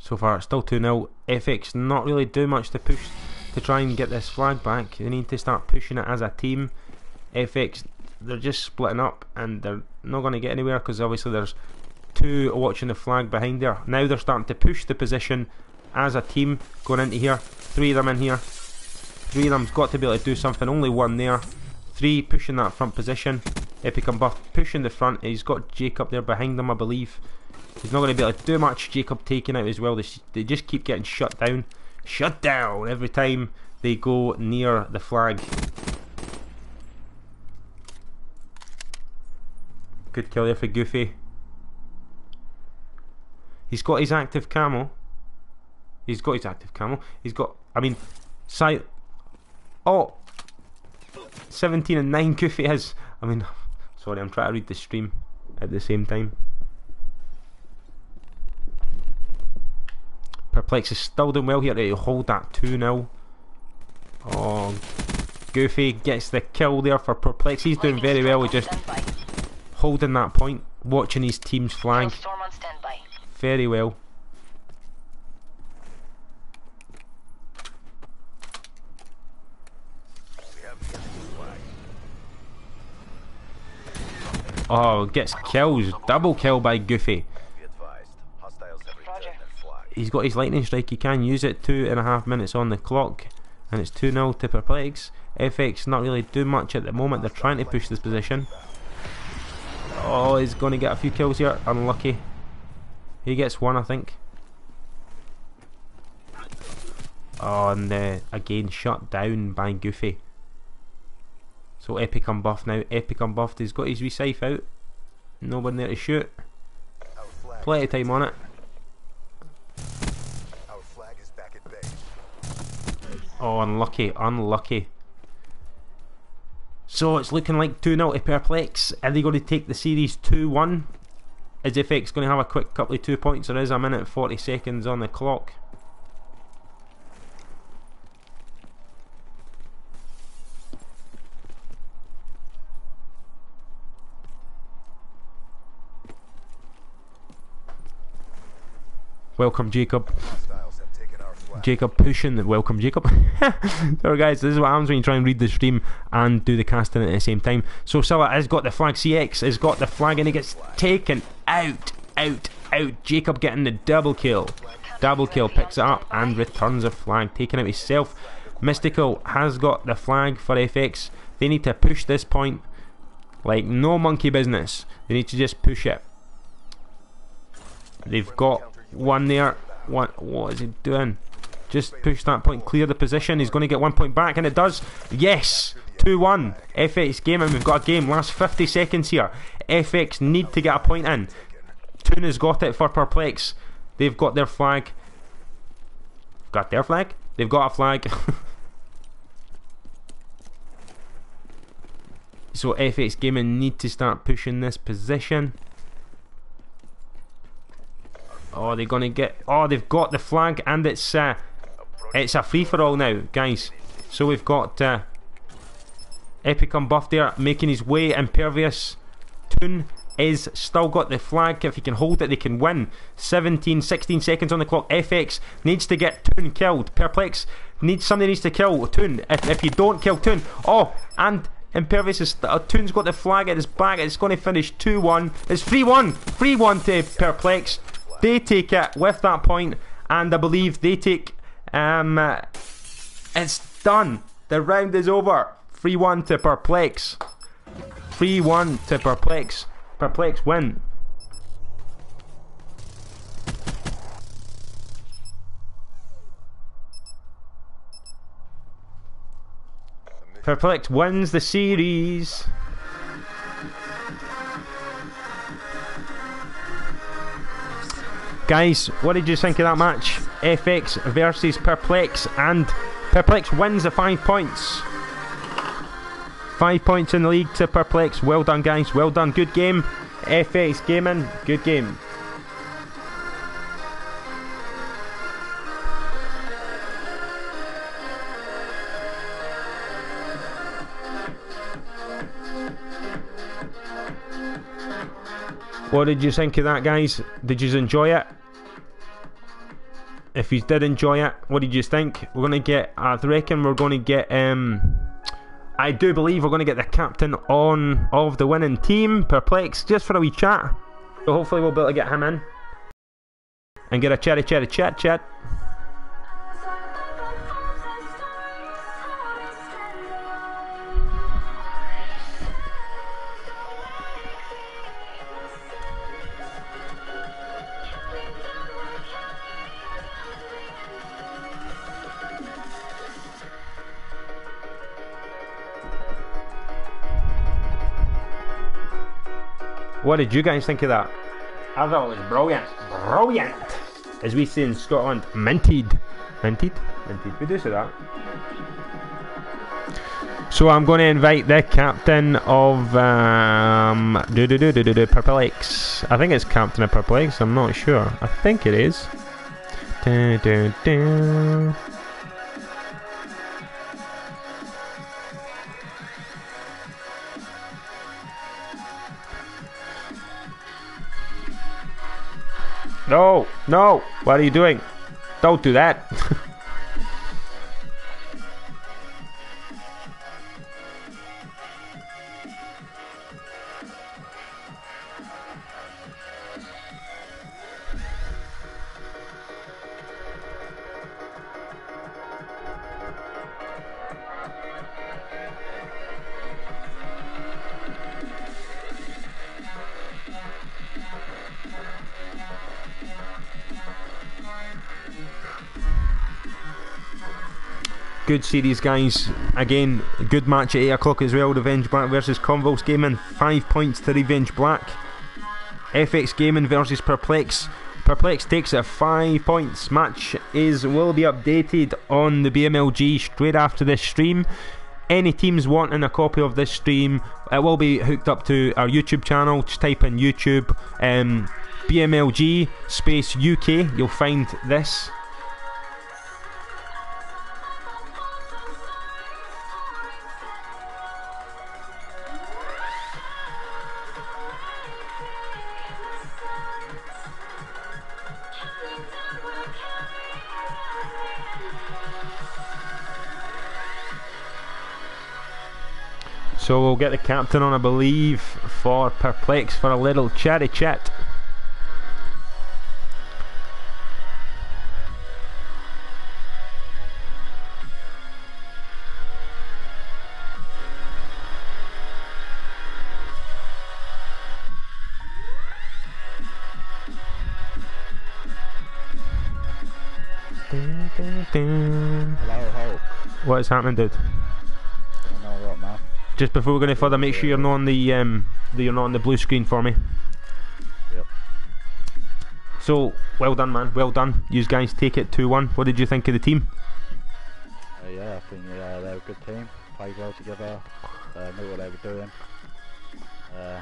So far. it's Still 2 0. FX not really do much to push to try and get this flag back. They need to start pushing it as a team. FX, they're just splitting up and they're not going to get anywhere because obviously there's two watching the flag behind there. Now they're starting to push the position as a team going into here. Three of them in here. Three of them's got to be able to do something. Only one there. Three pushing that front position. Epic Buff pushing the front. He's got Jacob there behind them, I believe. He's not going to be able to do much. Jacob taking out as well. They, they just keep getting shut down. Shut down every time they go near the flag. Good kill there for Goofy. He's got his active camo. He's got his active camo. He's got, I mean, Scythe. Oh! 17 and 9 Goofy has. I mean, sorry, I'm trying to read the stream at the same time. Perplex is still doing well here to hold that 2-0. Oh, Goofy gets the kill there for Perplex. He's doing very well with just holding that point, watching his team's flag. Very well. Oh, gets kills. Double kill by Goofy he's got his lightning strike, he can use it, two and a half minutes on the clock, and it's 2 0 to Perplex. FX not really doing much at the moment, they're trying to push this position. Oh, he's going to get a few kills here, unlucky. He gets one, I think. Oh, and uh, again, shut down by Goofy. So Epic unbuffed now. Epic unbuffed, he's got his recycle out. No one there to shoot. Plenty of time on it. Oh, unlucky, unlucky. So it's looking like 2 0 to Perplex. Are they going to take the series 2 1? Is FX going to have a quick couple of two points? There is a minute 40 seconds on the clock. Welcome, Jacob. Jacob pushing. The welcome, Jacob. so, guys, this is what happens when you try and read the stream and do the casting at the same time. So, Silla has got the flag. CX has got the flag and he gets taken out, out, out. Jacob getting the double kill. Double kill picks it up and returns the flag, taking out himself. Mystical has got the flag for FX. They need to push this point like no monkey business. They need to just push it. They've got one there. What, what is he doing? Just push that point, clear the position. He's going to get one point back, and it does. Yes! 2 1. FX game, and we've got a game. Last 50 seconds here. FX need to get a point in. Toon has got it for Perplex. They've got their flag. Got their flag? They've got a flag. so FX Gaming need to start pushing this position. Oh, they're gonna get. Oh, they've got the flag, and it's uh, it's a free for all now, guys. So we've got uh, Epic Unbuffed there making his way. Impervious Toon is still got the flag. If he can hold it, they can win. 17, 16 seconds on the clock. FX needs to get Toon killed. Perplex needs somebody needs to kill Toon. If, if you don't kill Toon, oh, and Impervious is uh, Toon's got the flag at his back. It's going to finish 2 1. It's 3 1. 3 1 to Perplex. They take it with that point, and I believe they take. Um, it's done. The round is over. 3 1 to Perplex. 3 1 to Perplex. Perplex win. Perplex wins the series. Guys, what did you think of that match? FX versus Perplex, and Perplex wins the five points. Five points in the league to Perplex. Well done, guys. Well done. Good game. FX Gaming, good game. What did you think of that, guys? Did you enjoy it? If you did enjoy it, what did you think? We're gonna get. I reckon we're gonna get. Um, I do believe we're gonna get the captain on of the winning team, Perplex, just for a wee chat. So hopefully we'll be able to get him in and get a chatty chatty chat chat. What did you guys think of that? I thought it was brilliant. Brilliant! As we say in Scotland, minted. Minted? Minted. We do say that. So I'm going to invite the captain of um, do do do do do do Purple X. I think it's captain of Purple X. I'm not sure. I think it is. Do, do, do. No, no. What are you doing? Don't do that. Good series, guys. Again, good match at 8 o'clock as well. Revenge Black versus Convulse Gaming. 5 points to Revenge Black. FX Gaming versus Perplex. Perplex takes a 5 points. Match is will be updated on the BMLG straight after this stream. any teams wanting a copy of this stream, it will be hooked up to our YouTube channel. Just type in YouTube um, BMLG space UK. You'll find this. So we'll get the captain on, I believe, for Perplex for a little chatty chat. Hello, What is happening, dude? Just before we go any further, make sure you're not on the um, that you're not on the blue screen for me. Yep. So well done, man. Well done. You guys take it two one. What did you think of the team? Uh, yeah, I think yeah, they're a good team. Played well together. Uh, knew what they were doing. Uh,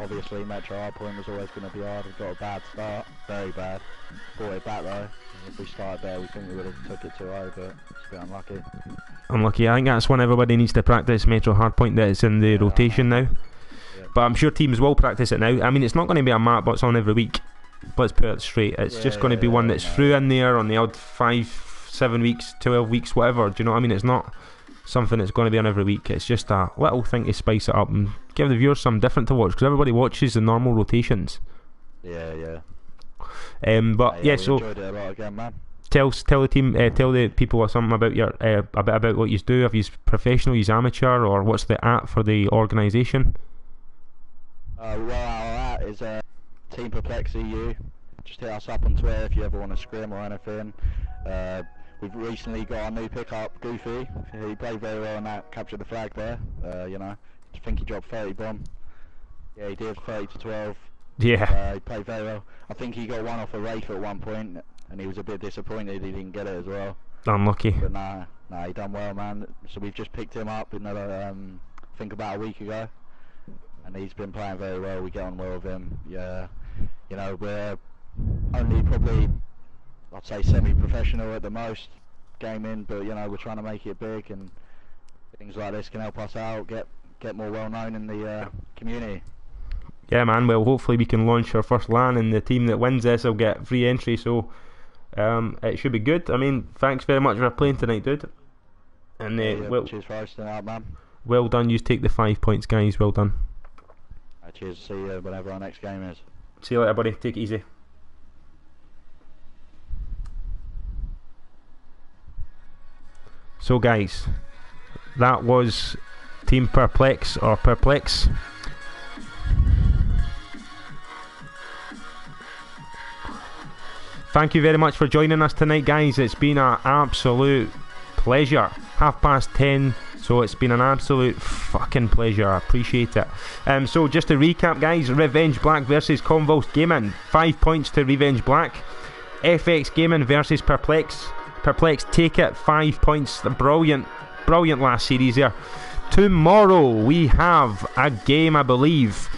obviously, Metro Hardpoint was always going to be hard. We got a bad start, very bad. Brought it back though. If we started there, we think we would have took it 2-0, but it's a bit unlucky. Unlucky. I think that's one everybody needs to practice. Metro Hardpoint that it's in the Yeah, rotation now. But I'm sure teams will practice it now. I mean, it's not going to be a map that's on every week. Let's put it straight. It's just going to yeah, be one that's through in there on the odd five, seven weeks, twelve weeks, whatever. Do you know what I mean? It's not something that's going to be on every week. It's just a little thing to spice it up and give the viewers something different to watch because everybody watches the normal rotations. Yeah, yeah. Um, but Uh, yeah, we so enjoyed it a lot again, man. tell tell the team, uh, tell the people something about your uh, a bit about what you do. If you's professional, you's amateur, or what's the at for the organisation? Uh, where our at is uh, Team Perplex EU. Just hit us up on Twitter if you ever want to scrim or anything. Uh, we've recently got our new pickup, Goofy. He played very well in that, captured the flag there. Uh, you know, I think he dropped 30 bomb. Yeah, he did 30 to 12. Yeah, Uh, he played very well. I think he got one off a Wraith at one point, and he was a bit disappointed he didn't get it as well. unlucky. But nah, nah, he done well, man. So we've just picked him up another, um, I think about a week ago, and he's been playing very well. We get on well with him. Yeah, you know, we're only probably, I'd say, semi-professional at the most, gaming, but you know, we're trying to make it big, and things like this can help us out, get get more well known in the uh, community. Yeah, man. Well, hopefully we can launch our first LAN, and the team that wins this will get free entry. So um, it should be good. I mean, thanks very much for playing tonight, dude. And uh, Yeah, well, cheers for hosting out, man. well done. You take the five points, guys. Well done. Uh, cheers. See you whenever our next game is. See you later, buddy. Take it easy. So, guys, that was Team Perplex or Perplex. Thank you very much for joining us tonight, guys. It's been an absolute pleasure. Half past ten, so it's been an absolute fucking pleasure. I appreciate it. Um, so just to recap, guys: Revenge Black versus Convulse Gaming, five points to Revenge Black. FX Gaming versus Perplex. Perplex take it, five points. The brilliant, brilliant last series there. Tomorrow we have a game, I believe.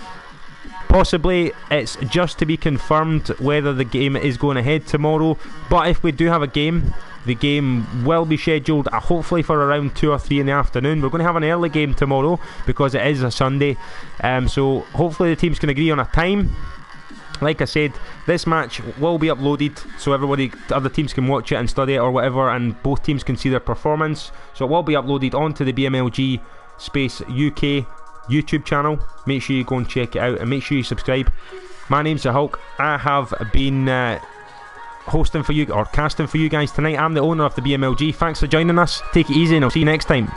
Possibly it's just to be confirmed whether the game is going ahead tomorrow. But if we do have a game, the game will be scheduled uh, hopefully for around 2 or 3 in the afternoon. We're going to have an early game tomorrow because it is a Sunday. Um, so hopefully the teams can agree on a time. Like I said, this match will be uploaded so everybody, other teams can watch it and study it or whatever, and both teams can see their performance. So it will be uploaded onto the BMLG Space UK YouTube channel. Make sure you go and check it out and make sure you subscribe. My name's the Hulk. I have been uh, hosting for you or casting for you guys tonight. I'm the owner of the BMLG. Thanks for joining us. Take it easy and I'll see you next time.